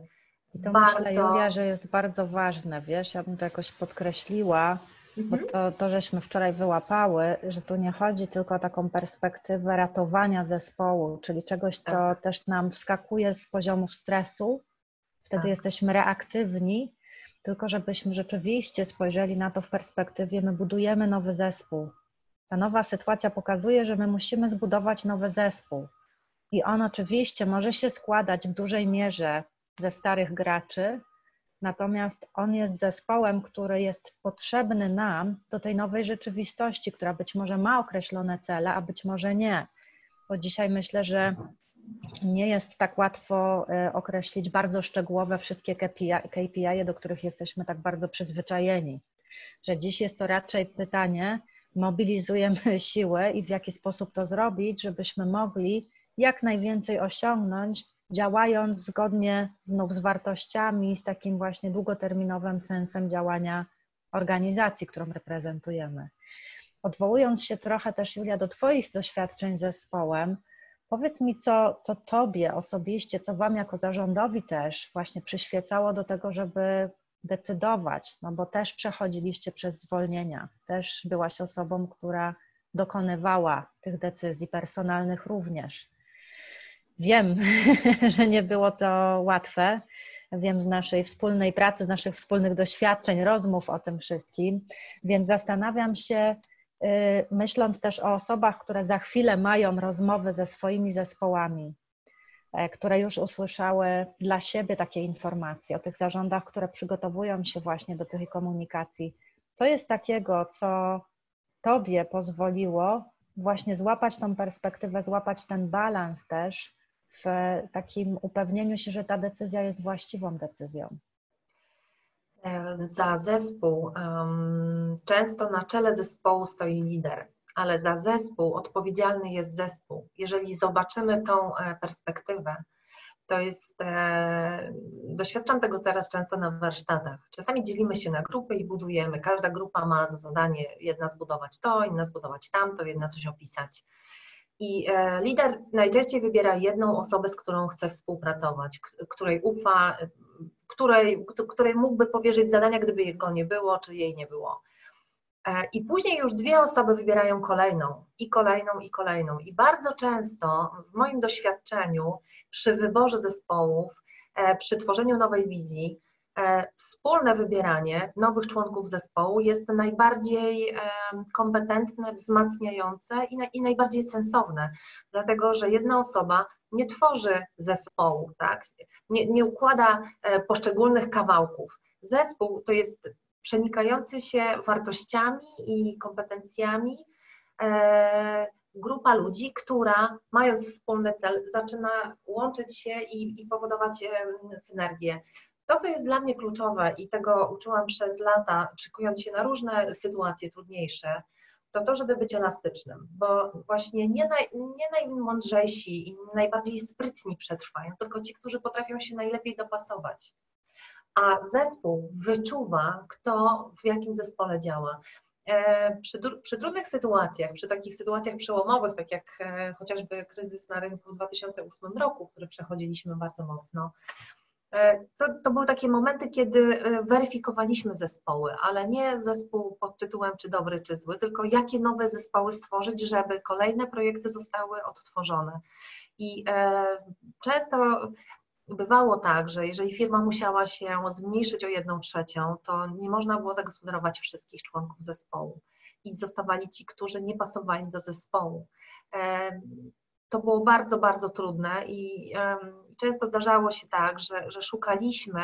i to bardzo... myślę, Julia, że jest bardzo ważne, wiesz, ja bym to jakoś podkreśliła, mhm. bo to, to, żeśmy wczoraj wyłapały, że tu nie chodzi tylko o taką perspektywę ratowania zespołu, czyli czegoś, co tak. też nam wskakuje z poziomów stresu, wtedy tak. jesteśmy reaktywni, tylko żebyśmy rzeczywiście spojrzeli na to w perspektywie, my budujemy nowy zespół. Ta nowa sytuacja pokazuje, że my musimy zbudować nowy zespół. I on oczywiście może się składać w dużej mierze ze starych graczy, natomiast on jest zespołem, który jest potrzebny nam do tej nowej rzeczywistości, która być może ma określone cele, a być może nie. Bo dzisiaj myślę, że nie jest tak łatwo e, określić bardzo szczegółowe wszystkie KPI, do których jesteśmy tak bardzo przyzwyczajeni. Że dziś jest to raczej pytanie, mobilizujemy siłę i w jaki sposób to zrobić, żebyśmy mogli jak najwięcej osiągnąć działając zgodnie znów z wartościami, z takim właśnie długoterminowym sensem działania organizacji, którą reprezentujemy. Odwołując się trochę też, Julia, do Twoich doświadczeń z zespołem, powiedz mi, co, co Tobie osobiście, co Wam jako zarządowi też właśnie przyświecało do tego, żeby decydować, no bo też przechodziliście przez zwolnienia, też byłaś osobą, która dokonywała tych decyzji personalnych również. Wiem, <laughs> że nie było to łatwe. Wiem z naszej wspólnej pracy, z naszych wspólnych doświadczeń, rozmów o tym wszystkim, więc zastanawiam się, myśląc też o osobach, które za chwilę mają rozmowy ze swoimi zespołami, e, które już usłyszały dla siebie takie informacje o tych zarządach, które przygotowują się właśnie do tej komunikacji. Co jest takiego, co Tobie pozwoliło właśnie złapać tą perspektywę, złapać ten balans też w takim upewnieniu się, że ta decyzja jest właściwą decyzją? Za zespół, często na czele zespołu stoi lider, ale za zespół odpowiedzialny jest zespół. Jeżeli zobaczymy tą e, perspektywę, to jest, e, doświadczam tego teraz często na warsztatach. Czasami dzielimy się na grupy i budujemy. Każda grupa ma za zadanie jedna zbudować to, inna zbudować tamto, jedna coś opisać. I e, lider najczęściej wybiera jedną osobę, z którą chce współpracować, której ufa, której, której mógłby powierzyć zadania, gdyby go nie było, czy jej nie było. E, I później już dwie osoby wybierają kolejną, i kolejną, i kolejną. I bardzo często w moim doświadczeniu przy wyborze zespołów, e, przy tworzeniu nowej wizji, wspólne wybieranie nowych członków zespołu jest najbardziej kompetentne, wzmacniające i najbardziej sensowne, dlatego że jedna osoba nie tworzy zespołu, tak? nie, nie układa poszczególnych kawałków. Zespół to jest przenikający się wartościami i kompetencjami e, grupa ludzi, która mając wspólny cel zaczyna łączyć się i, i powodować synergię. To, co jest dla mnie kluczowe i tego uczyłam przez lata, szykując się na różne sytuacje trudniejsze, to to, żeby być elastycznym, bo właśnie nie, naj, nie najmądrzejsi i najbardziej sprytni przetrwają, tylko ci, którzy potrafią się najlepiej dopasować a zespół wyczuwa, kto w jakim zespole działa. E, przy, przy, trudnych sytuacjach, przy takich sytuacjach przełomowych, tak jak e, chociażby kryzys na rynku w 2008 roku, który przechodziliśmy bardzo mocno, to, to były takie momenty, kiedy weryfikowaliśmy zespoły, ale nie zespół pod tytułem czy dobry, czy zły, tylko jakie nowe zespoły stworzyć, żeby kolejne projekty zostały odtworzone. I często bywało tak, że jeżeli firma musiała się zmniejszyć o jedną trzecią, to nie można było zagospodarować wszystkich członków zespołu i zostawali ci, którzy nie pasowali do zespołu. To było bardzo, bardzo trudne i często zdarzało się tak, że, że szukaliśmy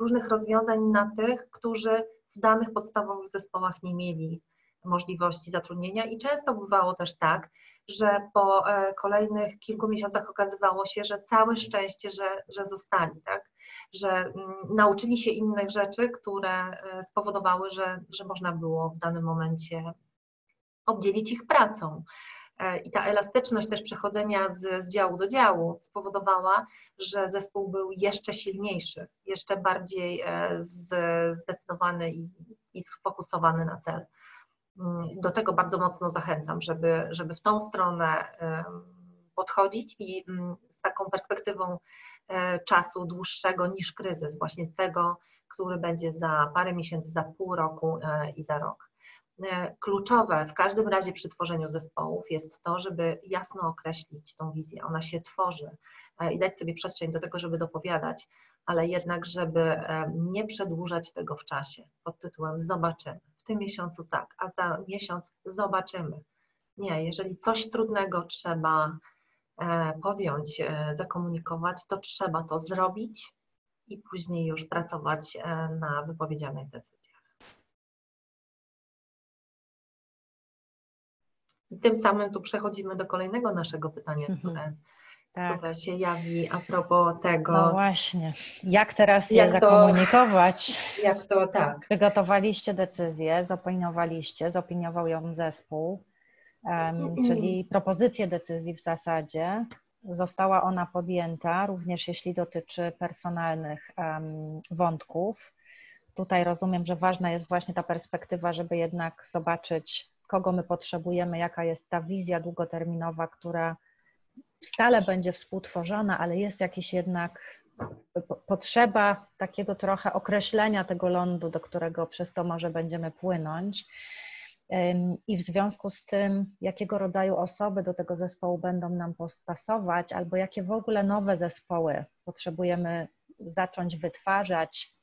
różnych rozwiązań na tych, którzy w danych podstawowych zespołach nie mieli możliwości zatrudnienia i często bywało też tak, że po e, kolejnych kilku miesiącach okazywało się, że całe szczęście, że, że zostali, tak? że mm, nauczyli się innych rzeczy, które e, spowodowały, że, że można było w danym momencie oddzielić ich pracą. E, I ta elastyczność też przechodzenia z, z działu do działu spowodowała, że zespół był jeszcze silniejszy, jeszcze bardziej z, zdecydowany i, i sfokusowany na cel. Mm, do tego bardzo mocno zachęcam, żeby, żeby w tą stronę podchodzić i mm, z taką perspektywą e, czasu dłuższego niż kryzys, właśnie tego, który będzie za parę miesięcy, za pół roku e, i za rok. E, kluczowe w każdym razie przy tworzeniu zespołów jest to, żeby jasno określić tą wizję. Ona się tworzy i dać sobie przestrzeń do tego, żeby dopowiadać, ale jednak, żeby nie przedłużać tego w czasie pod tytułem zobaczymy tym miesiącu tak, a za miesiąc zobaczymy. Nie, jeżeli coś trudnego trzeba e, podjąć, e, zakomunikować, to trzeba to zrobić i później już pracować e, na wypowiedzianych decyzjach. I tym samym tu przechodzimy do kolejnego naszego pytania, mhm. które tak. która się jawi a propos tego. No właśnie, jak teraz je jak zakomunikować? To, jak to tak. Przygotowaliście decyzję, zopiniowaliście, zopiniował ją zespół, um, czyli propozycję decyzji w zasadzie. Została ona podjęta, również jeśli dotyczy personalnych um, wątków. Tutaj rozumiem, że ważna jest właśnie ta perspektywa, żeby jednak zobaczyć, kogo my potrzebujemy, jaka jest ta wizja długoterminowa, która stale będzie współtworzona, ale jest jakiś jednak potrzeba takiego trochę określenia tego lądu, do którego przez to może będziemy płynąć. I w związku z tym, jakiego rodzaju osoby do tego zespołu będą nam pasować, albo jakie w ogóle nowe zespoły potrzebujemy zacząć wytwarzać,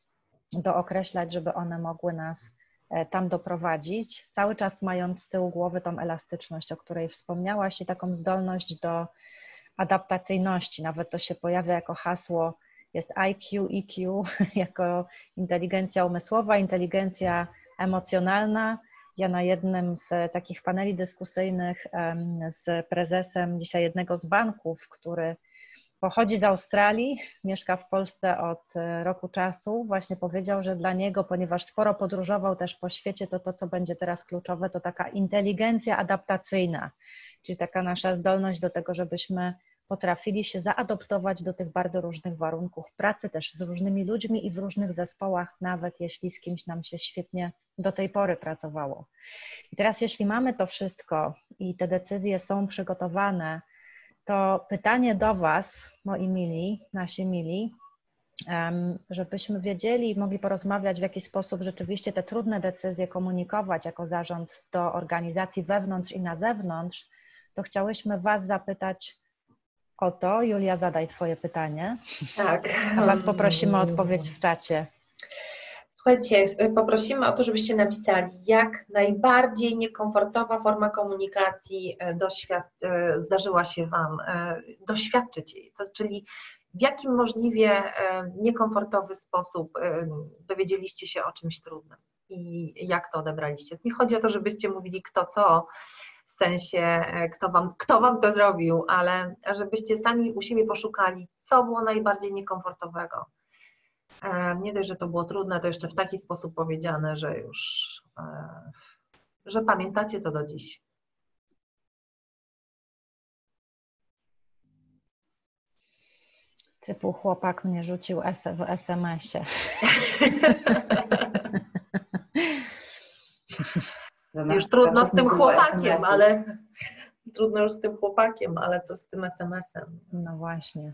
dookreślać, żeby one mogły nas tam doprowadzić, cały czas mając z tyłu głowy tą elastyczność, o której wspomniałaś i taką zdolność do adaptacyjności. Nawet to się pojawia jako hasło, jest IQ, EQ, <laughs> jako inteligencja umysłowa, inteligencja emocjonalna. Ja na jednym z takich paneli dyskusyjnych z prezesem dzisiaj jednego z banków, który pochodzi z Australii, mieszka w Polsce od e, roku czasu, właśnie powiedział, że dla niego, ponieważ sporo podróżował też po świecie, to to, co będzie teraz kluczowe, to taka inteligencja adaptacyjna, czyli taka nasza zdolność do tego, żebyśmy potrafili się zaadoptować do tych bardzo różnych warunków pracy, też z różnymi ludźmi i w różnych zespołach, nawet jeśli z kimś nam się świetnie do tej pory pracowało. I teraz, jeśli mamy to wszystko i te decyzje są przygotowane, to pytanie do Was, moi mili, nasi mili, żebyśmy wiedzieli i mogli porozmawiać, w jaki sposób rzeczywiście te trudne decyzje komunikować jako zarząd do organizacji wewnątrz i na zewnątrz, to chciałyśmy Was zapytać o to. Julia, zadaj Twoje pytanie. Tak. A Was poprosimy o odpowiedź w czacie. Słuchajcie, poprosimy o to, żebyście napisali, jak najbardziej niekomfortowa forma komunikacji e, doświad- e, zdarzyła się Wam, e, doświadczyć jej, to, czyli w jakim możliwie niekomfortowy sposób dowiedzieliście się o czymś trudnym i jak to odebraliście. Nie chodzi o to, żebyście mówili kto co, w sensie kto wam, kto wam to zrobił, ale żebyście sami u siebie poszukali, co było najbardziej niekomfortowego E, nie dość, że to było trudne, to jeszcze w taki sposób powiedziane, że już, e, że pamiętacie to do dziś. Typu chłopak mnie rzucił w SMS-ie. <laughs> już trudno z tym chłopakiem, ale <laughs> trudno już z tym chłopakiem, ale co z tym SMS-em? No właśnie.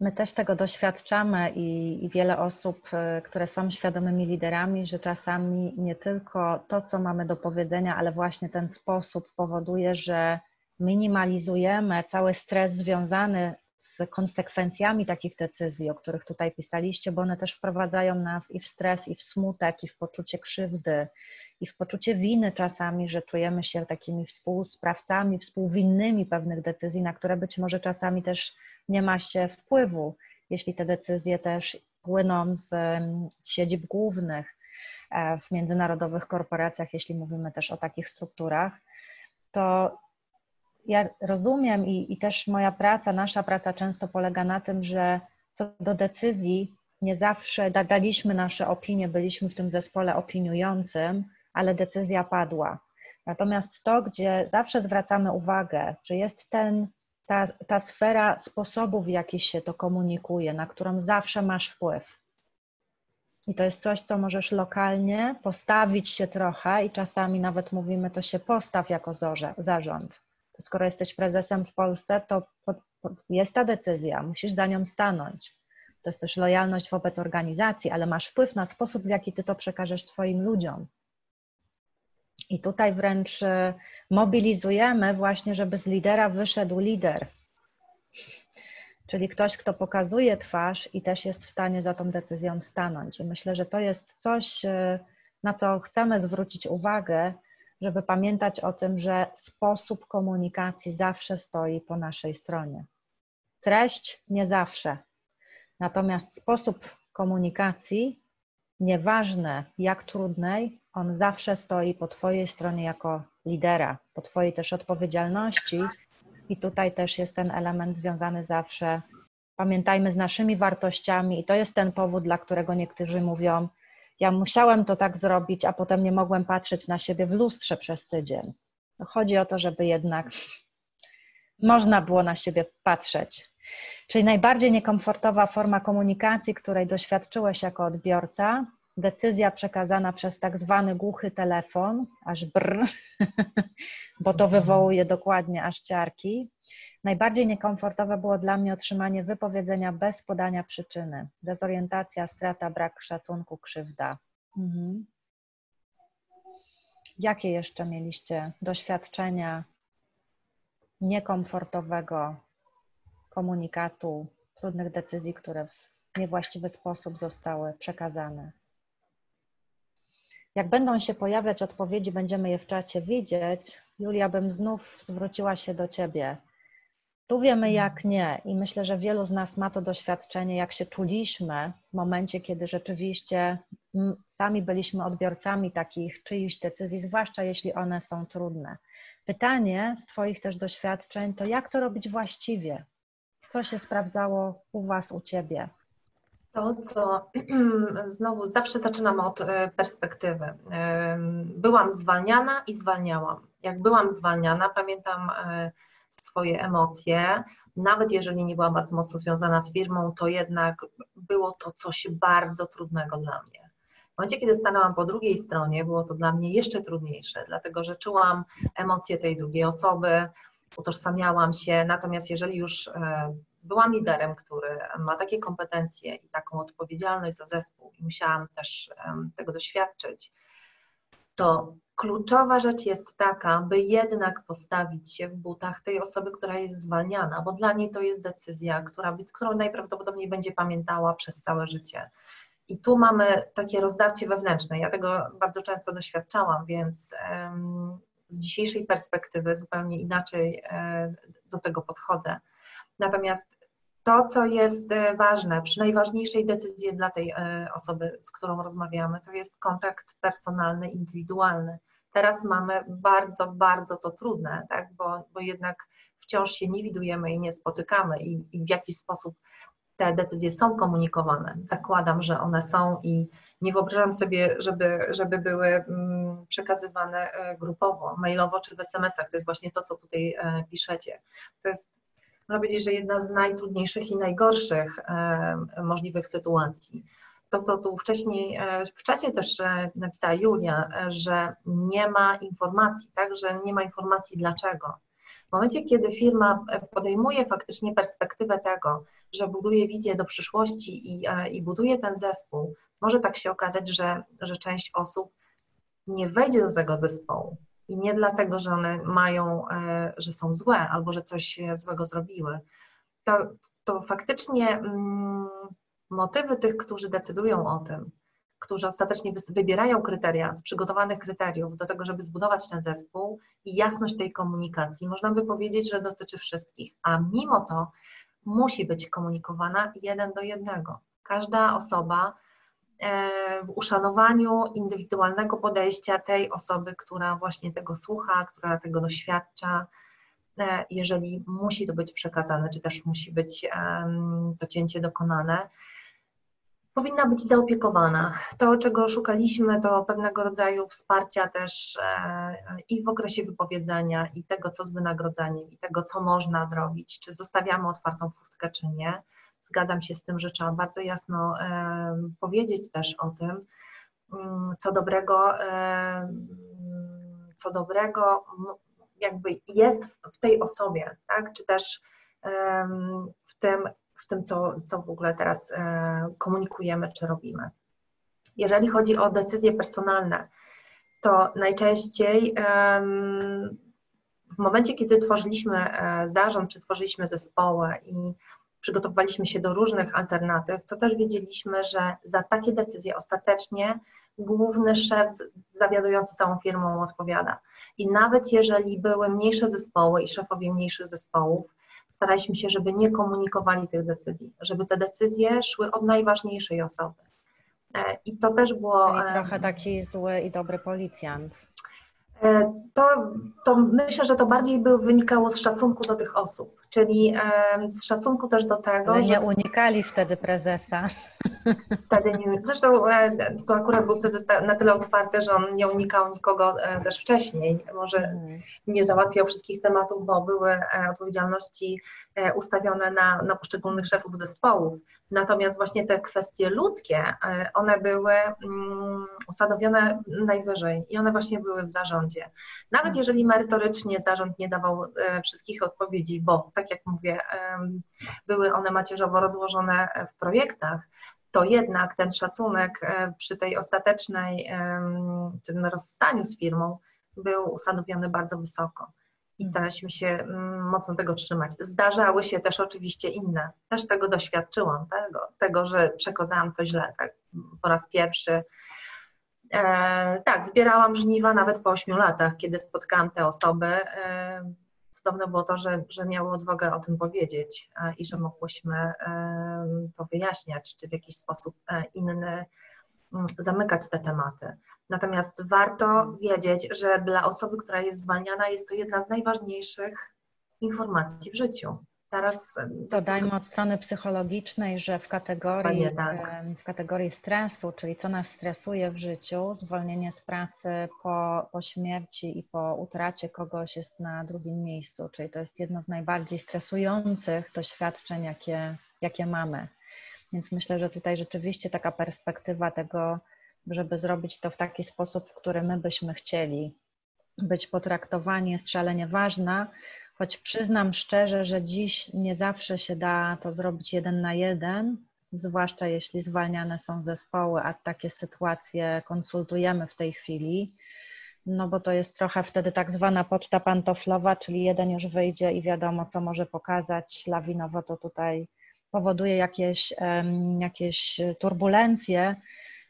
My też tego doświadczamy i, i, wiele osób, y, które są świadomymi liderami, że czasami nie tylko to, co mamy do powiedzenia, ale właśnie ten sposób powoduje, że minimalizujemy cały stres związany z konsekwencjami takich decyzji, o których tutaj pisaliście, bo one też wprowadzają nas i w stres, i w smutek, i w poczucie krzywdy, i w poczucie winy czasami, że czujemy się takimi współsprawcami, współwinnymi pewnych decyzji, na które być może czasami też nie ma się wpływu, jeśli te decyzje też płyną z, z siedzib głównych e, w międzynarodowych korporacjach, jeśli mówimy też o takich strukturach, to ja rozumiem i, i też moja praca, nasza praca często polega na tym, że co do decyzji nie zawsze daliśmy nasze opinie, byliśmy w tym zespole opiniującym, ale decyzja padła. Natomiast to, gdzie zawsze zwracamy uwagę, że jest ten, ta, ta sfera sposobu, w jaki się to komunikuje, na którą zawsze masz wpływ. I to jest coś, co możesz lokalnie postawić się trochę i czasami nawet mówimy, to się postaw jako zarząd. Skoro jesteś prezesem w Polsce, to jest ta decyzja, musisz za nią stanąć. To jest też lojalność wobec organizacji, ale masz wpływ na sposób, w jaki ty to przekażesz swoim ludziom. I tutaj wręcz e, mobilizujemy właśnie, żeby z lidera wyszedł lider. Czyli ktoś, kto pokazuje twarz i też jest w stanie za tą decyzją stanąć. I myślę, że to jest coś, e, na co chcemy zwrócić uwagę, żeby pamiętać o tym, że sposób komunikacji zawsze stoi po naszej stronie. Treść nie zawsze. Natomiast sposób komunikacji, nieważne jak trudnej, on zawsze stoi po Twojej stronie jako lidera, po Twojej też odpowiedzialności. I tutaj też jest ten element związany zawsze, pamiętajmy, z naszymi wartościami, i to jest ten powód, dla którego niektórzy mówią: Ja musiałem to tak zrobić, a potem nie mogłem patrzeć na siebie w lustrze przez tydzień. No chodzi o to, żeby jednak można było na siebie patrzeć. Czyli najbardziej niekomfortowa forma komunikacji, której doświadczyłeś jako odbiorca, decyzja przekazana przez tak zwany głuchy telefon, aż brr, <laughs> bo to wywołuje dokładnie aż ciarki. Najbardziej niekomfortowe było dla mnie otrzymanie wypowiedzenia bez podania przyczyny. Dezorientacja, strata, brak szacunku, krzywda. Mhm. Jakie jeszcze mieliście doświadczenia niekomfortowego komunikatu, trudnych decyzji, które w niewłaściwy sposób zostały przekazane? Jak będą się pojawiać odpowiedzi, będziemy je w czacie widzieć. Julia, bym znów zwróciła się do Ciebie. Tu wiemy, jak nie, i myślę, że wielu z nas ma to doświadczenie, jak się czuliśmy w momencie, kiedy rzeczywiście sami byliśmy odbiorcami takich czyichś decyzji, zwłaszcza jeśli one są trudne. Pytanie z Twoich też doświadczeń to, jak to robić właściwie? Co się sprawdzało u Was, u Ciebie? To, co <clears throat> znowu zawsze zaczynam od e, perspektywy. Byłam zwalniana i zwalniałam. Jak byłam zwalniana, pamiętam e, swoje emocje, nawet jeżeli nie byłam bardzo mocno związana z firmą, to jednak było to coś bardzo trudnego dla mnie. W momencie, kiedy stanęłam po drugiej stronie, było to dla mnie jeszcze trudniejsze, dlatego że czułam emocje tej drugiej osoby, utożsamiałam się, natomiast jeżeli już e, byłam liderem, który ma takie kompetencje i taką odpowiedzialność za zespół i musiałam też tego doświadczyć, to kluczowa rzecz jest taka, by jednak postawić się w butach tej osoby, która jest zwalniana, bo dla niej to jest decyzja, która, którą najprawdopodobniej będzie pamiętała przez całe życie. I tu mamy takie rozdarcie wewnętrzne. Ja tego bardzo często doświadczałam, więc z dzisiejszej perspektywy zupełnie inaczej e, do tego podchodzę. Natomiast to, co jest e, ważne przy najważniejszej decyzji dla tej e, osoby, z którą rozmawiamy, to jest kontakt personalny, indywidualny. Teraz mamy bardzo, bardzo to trudne, tak? bo, bo jednak wciąż się nie widujemy i nie spotykamy i, i w jakiś sposób te decyzje są komunikowane. Zakładam, że one są i nie wyobrażam sobie, żeby, żeby były mm, przekazywane e, grupowo, mailowo czy w SMS-ach. To jest właśnie to, co tutaj piszecie. To jest można powiedzieć, że jedna z najtrudniejszych i najgorszych e, możliwych sytuacji. To, co tu wcześniej e, w czacie też e, napisała Julia, że nie ma informacji, tak, że nie ma informacji dlaczego. W momencie, kiedy firma podejmuje faktycznie perspektywę tego, że buduje wizję do przyszłości i, i buduje ten zespół, może tak się okazać, że, że część osób nie wejdzie do tego zespołu, i nie dlatego, że one mają, e, że są złe albo że coś złego zrobiły. To, to faktycznie mm, motywy tych, którzy decydują o tym, którzy ostatecznie wybierają kryteria z przygotowanych kryteriów do tego, żeby zbudować ten zespół i jasność tej komunikacji, można by powiedzieć, że dotyczy wszystkich, a mimo to musi być komunikowana jeden do jednego. Każda osoba E, w uszanowaniu indywidualnego podejścia tej osoby, która właśnie tego słucha, która tego doświadcza, e, jeżeli musi to być przekazane, czy też musi być to cięcie dokonane, powinna być zaopiekowana. To, czego szukaliśmy, to pewnego rodzaju wsparcia też e, i w okresie wypowiedzenia, i tego, co z wynagrodzeniem, i tego, co można zrobić, czy zostawiamy otwartą furtkę, czy nie zgadzam się z tym, że trzeba bardzo jasno powiedzieć też o tym, mm, co dobrego, co dobrego jakby jest w tej osobie, tak? czy też w tym, w tym co, co w ogóle teraz e, komunikujemy czy robimy. Jeżeli chodzi o decyzje personalne, to najczęściej w momencie, kiedy tworzyliśmy e, zarząd, czy tworzyliśmy zespoły i przygotowaliśmy się do różnych alternatyw, to też wiedzieliśmy, że za takie decyzje ostatecznie główny szef zawiadujący całą firmą odpowiada. I nawet jeżeli były mniejsze zespoły i szefowie mniejszych zespołów, staraliśmy się, żeby nie komunikowali tych decyzji, żeby te decyzje szły od najważniejszej osoby. E, I to też było. Czyli trochę taki zły i dobry policjant. E, to, to myślę, że to bardziej by wynikało z szacunku do tych osób, czyli z szacunku też do tego, Ale nie że... unikali wtedy prezesa. <laughs> Wtedy nie, zresztą e, to akurat był prezes na tyle otwarty, że on nie unikał nikogo e, też wcześniej. Może mhm. nie załatwiał wszystkich tematów, bo były e, odpowiedzialności ustawione na, na poszczególnych szefów zespołów. Natomiast właśnie te kwestie ludzkie, one były um, usadowione najwyżej i one właśnie były w zarządzie. Nawet mhm. jeżeli merytorycznie zarząd nie dawał wszystkich odpowiedzi, bo tak jak mówię, były one macierzowo rozłożone w projektach, to jednak ten szacunek e, przy tej ostatecznej, tym rozstaniu z firmą był ustanowiony bardzo wysoko i mm. staraliśmy się mm, mocno tego trzymać. Zdarzały się też oczywiście inne. Też tego doświadczyłam, tego, tego że przekazałam to źle, tak, po raz pierwszy. E, tak, zbierałam żniwa nawet po 8 latach, kiedy spotkałam te osoby. E, cudowne było to, że, że miały odwagę o tym powiedzieć e, i że mogłyśmy e, to wyjaśniać, czy w jakiś sposób e, inny mm, zamykać te tematy. Natomiast warto wiedzieć, że dla osoby, która jest zwalniana, jest to jedna z najważniejszych informacji w życiu. Teraz dodajmy od strony psychologicznej, że w kategorii, tak. w kategorii stresu, czyli co nas stresuje w życiu, zwolnienie z pracy po, po śmierci i po utracie kogoś jest na drugim miejscu, czyli to jest jedno z najbardziej stresujących doświadczeń, jakie, jakie mamy. Więc myślę, że tutaj rzeczywiście taka perspektywa tego, żeby zrobić to w taki sposób, w który my byśmy chcieli być potraktowani, jest szalenie ważna, choć przyznam szczerze, że dziś nie zawsze się da to zrobić jeden na jeden, zwłaszcza jeśli zwalniane są zespoły, a takie sytuacje konsultujemy w tej chwili, no bo to jest trochę wtedy tak zwana poczta pantoflowa, czyli jeden już wyjdzie i wiadomo, co może pokazać. Lawinowo to tutaj powoduje jakieś, jakieś turbulencje,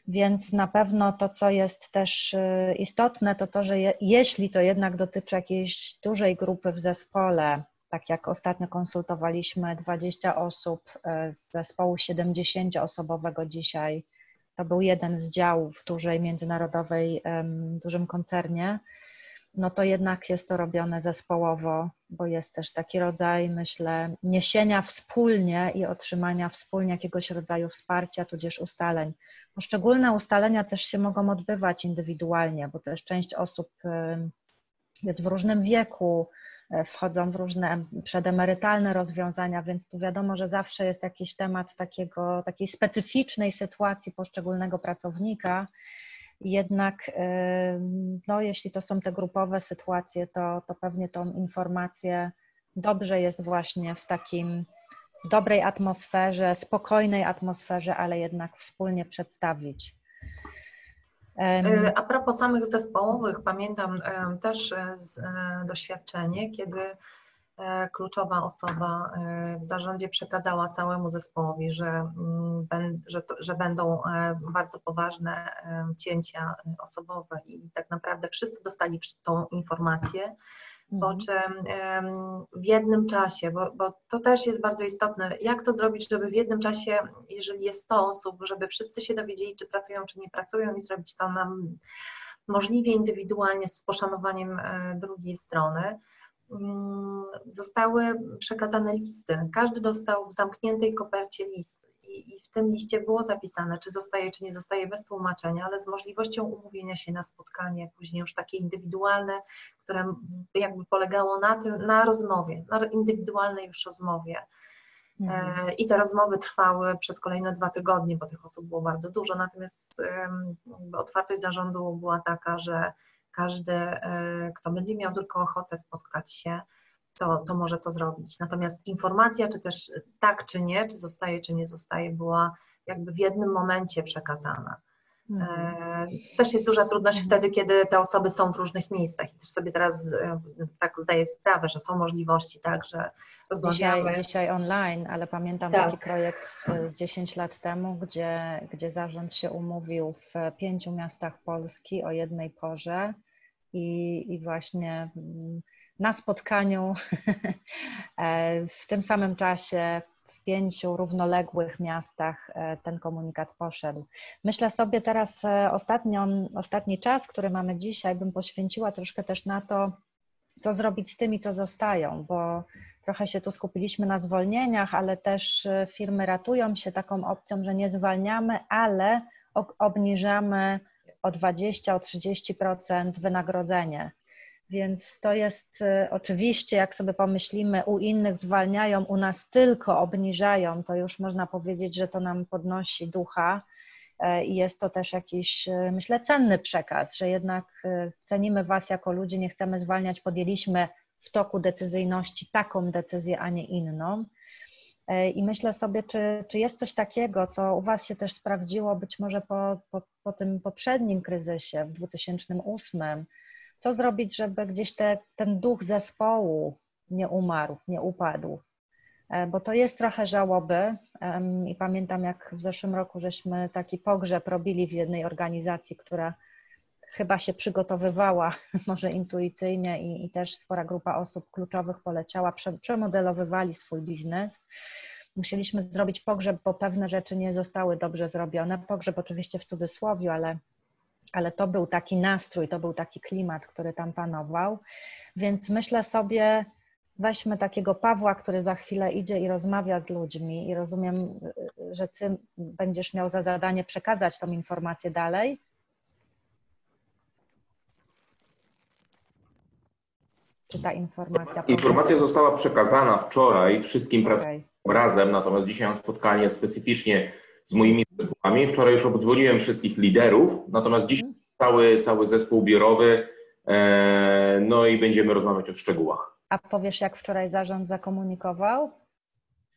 więc na pewno to, co jest też y, istotne, to to, że je, jeśli to jednak dotyczy jakiejś dużej grupy w zespole, tak jak ostatnio konsultowaliśmy 20 osób y, z zespołu 70-osobowego dzisiaj, to był jeden z działów w dużej międzynarodowej, dużym koncernie, no to jednak jest to robione zespołowo, bo jest też taki rodzaj, myślę, niesienia wspólnie i otrzymania wspólnie jakiegoś rodzaju wsparcia, tudzież ustaleń. Poszczególne ustalenia też się mogą odbywać indywidualnie, bo też część osób jest w różnym wieku, e, wchodzą w różne przedemerytalne rozwiązania, więc tu wiadomo, że zawsze jest jakiś temat takiego, takiej specyficznej sytuacji poszczególnego pracownika jednak no, jeśli to są te grupowe sytuacje, to, to pewnie tą informację dobrze jest właśnie w takim w dobrej atmosferze, spokojnej atmosferze, ale jednak wspólnie przedstawić. E, a propos samych zespołowych, pamiętam też e, doświadczenie, kiedy E, kluczowa osoba e, w zarządzie przekazała całemu zespołowi, że, mm, że, to, że będą e, bardzo poważne cięcia osobowe i tak naprawdę wszyscy dostali tą informację, po mhm. czym w jednym czasie, bo, bo, to też jest bardzo istotne, jak to zrobić, żeby w jednym czasie, jeżeli jest 100 osób, żeby wszyscy się dowiedzieli, czy pracują, czy nie pracują i zrobić to nam możliwie indywidualnie z poszanowaniem drugiej strony. Mm, zostały przekazane listy. Każdy dostał w zamkniętej kopercie list i, i w tym liście było zapisane, czy zostaje, czy nie zostaje bez tłumaczenia, ale z możliwością umówienia się na spotkanie, później już takie indywidualne, które jakby polegało na tym, na rozmowie, na indywidualnej już rozmowie. Mhm. E, I te rozmowy trwały przez kolejne dwa tygodnie, bo tych osób było bardzo dużo, natomiast otwartość zarządu była taka, że każdy, e, kto będzie miał tylko ochotę spotkać się, to, to może to zrobić. Natomiast informacja, czy też tak, czy nie, czy zostaje, czy nie zostaje, była jakby w jednym momencie przekazana. Mhm. E, też jest duża trudność mhm. wtedy, kiedy te osoby są w różnych miejscach i też sobie teraz e, tak zdaję sprawę, że są możliwości, tak, że rozmawiamy. Dzisiaj, dzisiaj online, ale pamiętam tak. taki projekt z 10 lat temu, gdzie, gdzie zarząd się umówił w pięciu miastach Polski o jednej porze i, i właśnie mm, na spotkaniu <laughs> e, w tym samym czasie w pięciu równoległych miastach e, ten komunikat poszedł. Myślę sobie teraz e, ostatnią, ostatni czas, który mamy dzisiaj, bym poświęciła troszkę też na to, co zrobić z tymi, co zostają, bo trochę się tu skupiliśmy na zwolnieniach, ale też firmy ratują się taką opcją, że nie zwalniamy, ale obniżamy o 20, o 30% wynagrodzenie. Więc to jest y, oczywiście, jak sobie pomyślimy, u innych zwalniają, u nas tylko obniżają, to już można powiedzieć, że to nam podnosi ducha e, i jest to też jakiś, y, myślę, cenny przekaz, że jednak y, cenimy Was jako ludzi, nie chcemy zwalniać, podjęliśmy w toku decyzyjności taką decyzję, a nie inną. E, I myślę sobie, czy, czy jest coś takiego, co u Was się też sprawdziło, być może po, po, po tym poprzednim kryzysie w 2008, co zrobić, żeby gdzieś te, ten duch zespołu nie umarł, nie upadł. E, bo to jest trochę żałoby i pamiętam, jak w zeszłym roku żeśmy taki pogrzeb robili w jednej organizacji, która chyba się przygotowywała, <laughs> może intuicyjnie i, i też spora grupa osób kluczowych poleciała, prze, przemodelowywali swój biznes. Musieliśmy zrobić pogrzeb, bo pewne rzeczy nie zostały dobrze zrobione. Pogrzeb oczywiście w cudzysłowie, ale, ale to był taki nastrój, to był taki klimat, który tam panował. Więc myślę sobie, weźmy takiego Pawła, który za chwilę idzie i rozmawia z ludźmi i rozumiem, że ty będziesz miał za zadanie przekazać tą informację dalej. Czy ta informacja? Informacja została przekazana wczoraj wszystkim okay. pracownikom razem, natomiast dzisiaj mam spotkanie specyficznie z moimi zespołami. Wczoraj już obdzwoniłem wszystkich liderów, natomiast dzisiaj mhm. cały, cały zespół biurowy, e, no i będziemy rozmawiać o szczegółach. A powiesz, jak wczoraj zarząd zakomunikował?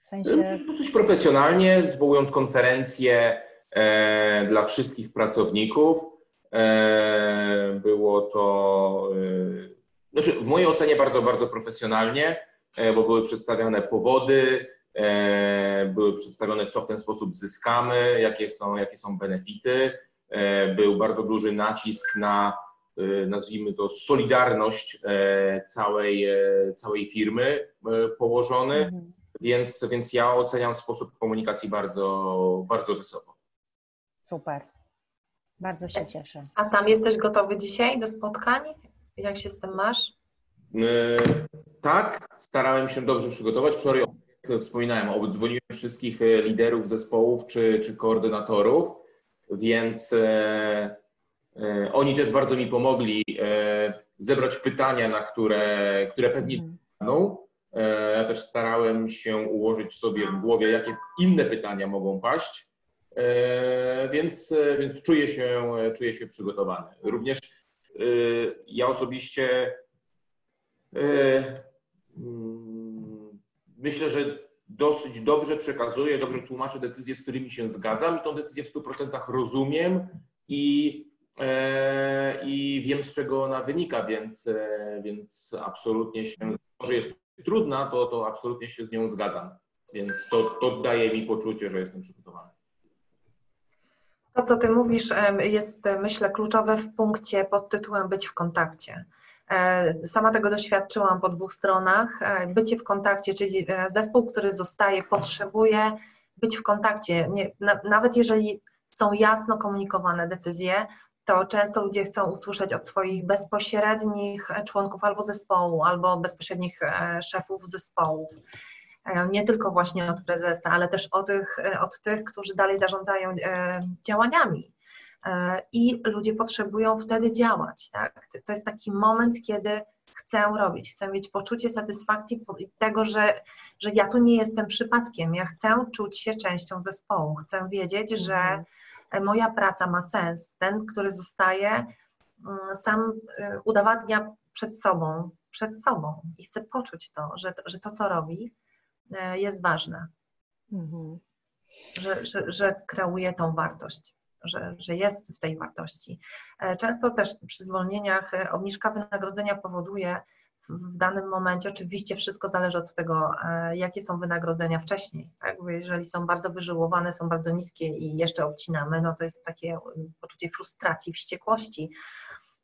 W sensie... Dosyć profesjonalnie, zwołując konferencję e, dla wszystkich pracowników. E, było to, e, znaczy w mojej ocenie bardzo, bardzo profesjonalnie, e, bo były przedstawiane powody, e, były przedstawione, co w ten sposób zyskamy, jakie są, jakie są benefity. E, był bardzo duży nacisk na nazwijmy to, solidarność całej, całej firmy położony, mhm. więc, więc ja oceniam sposób komunikacji bardzo, bardzo wysoko. Super. Bardzo się cieszę. A sam jesteś gotowy dzisiaj do spotkań? Jak się z tym masz? Tak, starałem się dobrze przygotować. Wczoraj, jak wspominałem, obdzwoniłem wszystkich liderów zespołów czy, czy koordynatorów, więc E, oni też bardzo mi pomogli e, zebrać pytania, na które, które pewnie mhm. będą. E, ja też starałem się ułożyć sobie w głowie, jakie inne pytania mogą paść, więc, więc czuję, się, czuję się przygotowany. Również ja osobiście mm, myślę, że dosyć dobrze przekazuję, dobrze tłumaczę decyzje, z którymi się zgadzam i tą decyzję w 100% rozumiem i E, i wiem, z czego ona wynika, więc, e, więc absolutnie się, że jest trudna, to, to absolutnie się z nią zgadzam. Więc to, to daje mi poczucie, że jestem przygotowany. To, co Ty mówisz, jest myślę kluczowe w punkcie pod tytułem być w kontakcie. E, sama tego doświadczyłam po dwóch stronach. Bycie w kontakcie, czyli zespół, który zostaje, potrzebuje być w kontakcie. Nie, nawet jeżeli są jasno komunikowane decyzje, to często ludzie chcą usłyszeć od swoich bezpośrednich członków albo zespołu, albo bezpośrednich e, szefów zespołu. E, nie tylko właśnie od prezesa, ale też od tych, e, od tych którzy dalej zarządzają działaniami. I ludzie potrzebują wtedy działać. Tak? To jest taki moment, kiedy chcę robić, chcę mieć poczucie satysfakcji tego, że, że ja tu nie jestem przypadkiem, ja chcę czuć się częścią zespołu, chcę wiedzieć, że mhm moja praca ma sens. Ten, który zostaje, mm, sam udowadnia przed sobą, przed sobą i chce poczuć to, że, że to, co robi, jest ważne. Mhm. Że, że, że kreuje tą wartość. Że, że jest w tej wartości. E, często też przy zwolnieniach e, obniżka wynagrodzenia powoduje, w danym momencie. Oczywiście wszystko zależy od tego, e, jakie są wynagrodzenia wcześniej. Tak? Bo jeżeli są bardzo wyżyłowane, są bardzo niskie i jeszcze obcinamy, no to jest takie poczucie frustracji, wściekłości.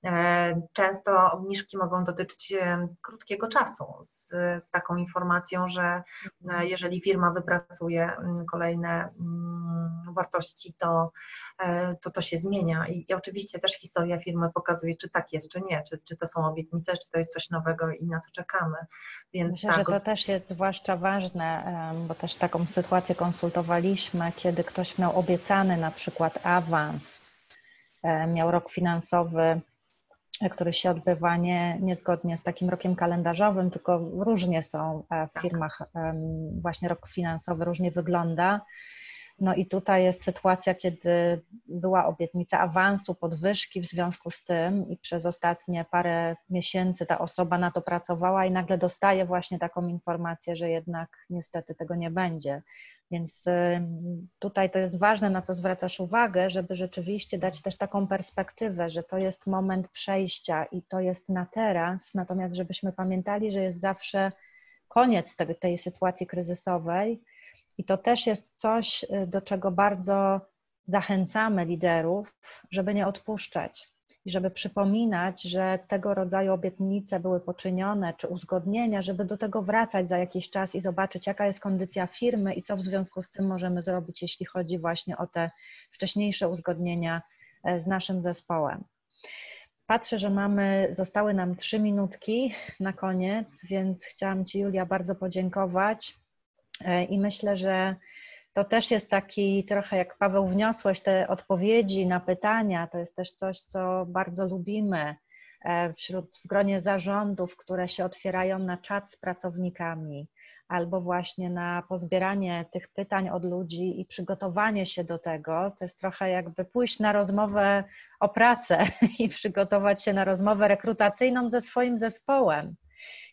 E, często obniżki mogą dotyczyć e, krótkiego czasu z, z, taką informacją, że mhm. jeżeli firma wypracuje kolejne wartości, to, to to się zmienia. I, I, oczywiście też historia firmy pokazuje, czy tak jest, czy nie, czy, czy to są obietnice, czy to jest coś nowego i na co czekamy. Więc Myślę, tak. że to też jest zwłaszcza ważne, bo też taką sytuację konsultowaliśmy, kiedy ktoś miał obiecany na przykład awans, miał rok finansowy który się odbywa nie, niezgodnie z takim rokiem kalendarzowym, tylko różnie są e, w tak. firmach właśnie rok finansowy, różnie wygląda. No i tutaj jest sytuacja, kiedy była obietnica awansu, podwyżki w związku z tym i przez ostatnie parę miesięcy ta osoba na to pracowała i nagle dostaje właśnie taką informację, że jednak niestety tego nie będzie. Więc tutaj to jest ważne, na co zwracasz uwagę, żeby rzeczywiście dać też taką perspektywę, że to jest moment przejścia i to jest na teraz, natomiast żebyśmy pamiętali, że jest zawsze koniec tej, tej sytuacji kryzysowej i to też jest coś, y, do czego bardzo zachęcamy liderów, żeby nie odpuszczać. i żeby przypominać, że tego rodzaju obietnice były poczynione, czy uzgodnienia, żeby do tego wracać za jakiś czas i zobaczyć, jaka jest kondycja firmy i co w związku z tym możemy zrobić, jeśli chodzi właśnie o te wcześniejsze uzgodnienia e, z naszym zespołem. Patrzę, że mamy, zostały nam trzy minutki na koniec, więc chciałam Ci, Julia, bardzo podziękować i myślę, że to też jest taki trochę jak Paweł wniosłeś te odpowiedzi na pytania, to jest też coś, co bardzo lubimy e, wśród w gronie zarządów, które się otwierają na czat z pracownikami albo właśnie na pozbieranie tych pytań od ludzi i przygotowanie się do tego. To jest trochę jakby pójść na rozmowę o pracę <laughs> i przygotować się na rozmowę rekrutacyjną ze swoim zespołem.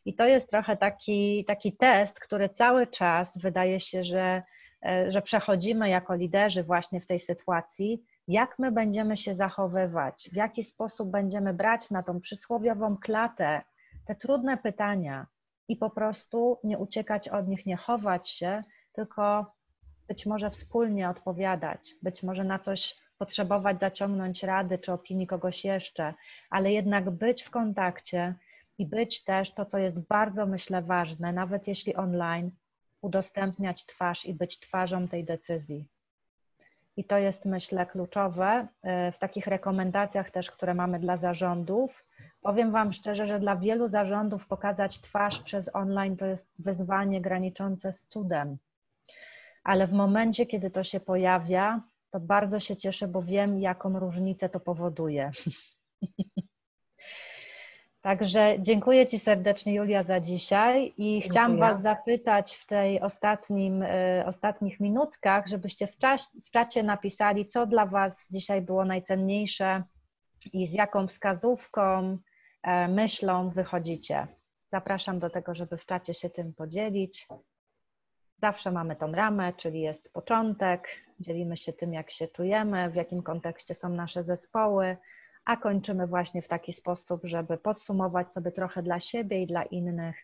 I to jest trochę taki, taki test, który cały czas wydaje się, że E, że przechodzimy jako liderzy właśnie w tej sytuacji, jak my będziemy się zachowywać, w jaki sposób będziemy brać na tą przysłowiową klatę te trudne pytania i po prostu nie uciekać od nich, nie chować się, tylko być może wspólnie odpowiadać, być może na coś potrzebować zaciągnąć rady czy opinii kogoś jeszcze, ale jednak być w kontakcie i być też to, co jest bardzo, myślę, ważne, nawet jeśli online, udostępniać twarz i być twarzą tej decyzji. I to jest, myślę, kluczowe e, w takich rekomendacjach też, które mamy dla zarządów. Powiem Wam szczerze, że dla wielu zarządów pokazać twarz przez online to jest wyzwanie graniczące z cudem. Ale w momencie, kiedy to się pojawia, to bardzo się cieszę, bo wiem, jaką różnicę to powoduje. <laughs> Także dziękuję Ci serdecznie, Julia, za dzisiaj i dziękuję. chciałam Was zapytać w tej ostatnim, y, ostatnich minutkach, żebyście w, czas, w czacie napisali, co dla Was dzisiaj było najcenniejsze i z jaką wskazówką, e, myślą wychodzicie. Zapraszam do tego, żeby w czacie się tym podzielić. Zawsze mamy tą ramę, czyli jest początek, dzielimy się tym, jak się czujemy, w jakim kontekście są nasze zespoły, a kończymy właśnie w taki sposób, żeby podsumować sobie trochę dla siebie i dla innych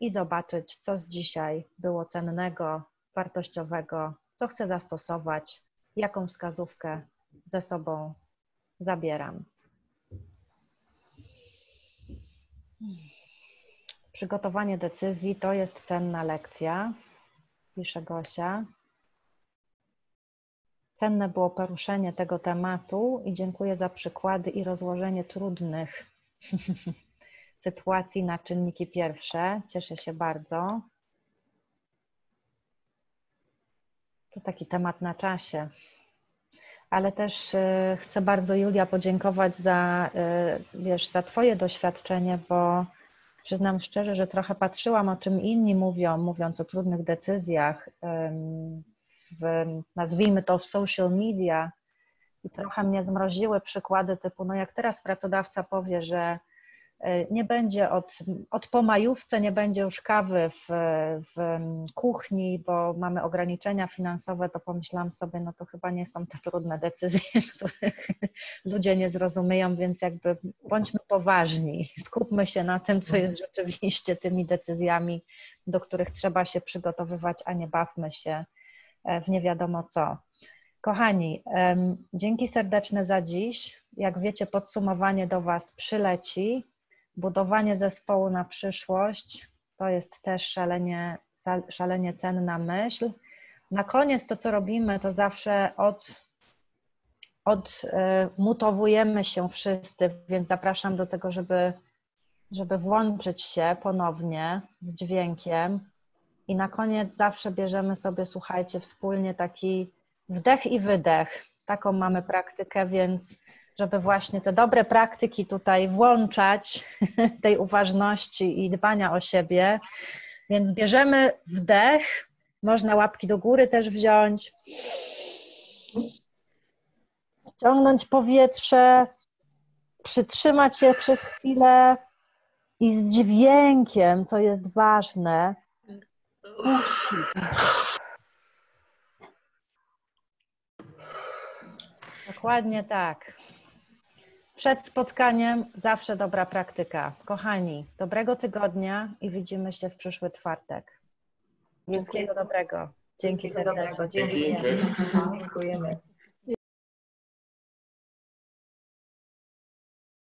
i zobaczyć, co z dzisiaj było cennego, wartościowego, co chcę zastosować, jaką wskazówkę ze sobą zabieram. Przygotowanie decyzji to jest cenna lekcja, pisze Gosia. Cenne było poruszenie tego tematu i dziękuję za przykłady i rozłożenie trudnych <laughs> sytuacji na czynniki pierwsze. Cieszę się bardzo. To taki temat na czasie. Ale też y, chcę bardzo Julia podziękować za, y, wiesz, za Twoje doświadczenie, bo przyznam szczerze, że trochę patrzyłam o czym inni mówią, mówiąc o trudnych decyzjach w, nazwijmy to w social media i trochę mnie zmroziły przykłady typu, no jak teraz pracodawca powie, że e, nie będzie od, od po majówce nie będzie już kawy w, w kuchni, bo mamy ograniczenia finansowe, to pomyślałam sobie, no to chyba nie są te trudne decyzje, <laughs> których ludzie nie zrozumieją, więc jakby bądźmy poważni, skupmy się na tym, co jest rzeczywiście tymi decyzjami, do których trzeba się przygotowywać, a nie bawmy się w nie wiadomo co. Kochani, dzięki serdeczne za dziś. Jak wiecie, podsumowanie do Was przyleci. Budowanie zespołu na przyszłość to jest też szalenie, szalenie cenna myśl. Na koniec to, co robimy, to zawsze od, odmutowujemy się wszyscy, więc zapraszam do tego, żeby, żeby włączyć się ponownie z dźwiękiem i na koniec zawsze bierzemy sobie, słuchajcie, wspólnie taki wdech i wydech. Taką mamy praktykę, więc żeby właśnie te dobre praktyki tutaj włączać, <laughs> tej uważności i dbania o siebie. Więc bierzemy wdech, można łapki do góry też wziąć, wciągnąć powietrze, przytrzymać się przez chwilę i z dźwiękiem, co jest ważne, Dokładnie tak. Przed spotkaniem zawsze dobra praktyka. Kochani, dobrego tygodnia i widzimy się w przyszły czwartek. Wszystkiego dobrego. Dzięki Wszystkiego dobrego. Dziękujemy. Dziękujemy.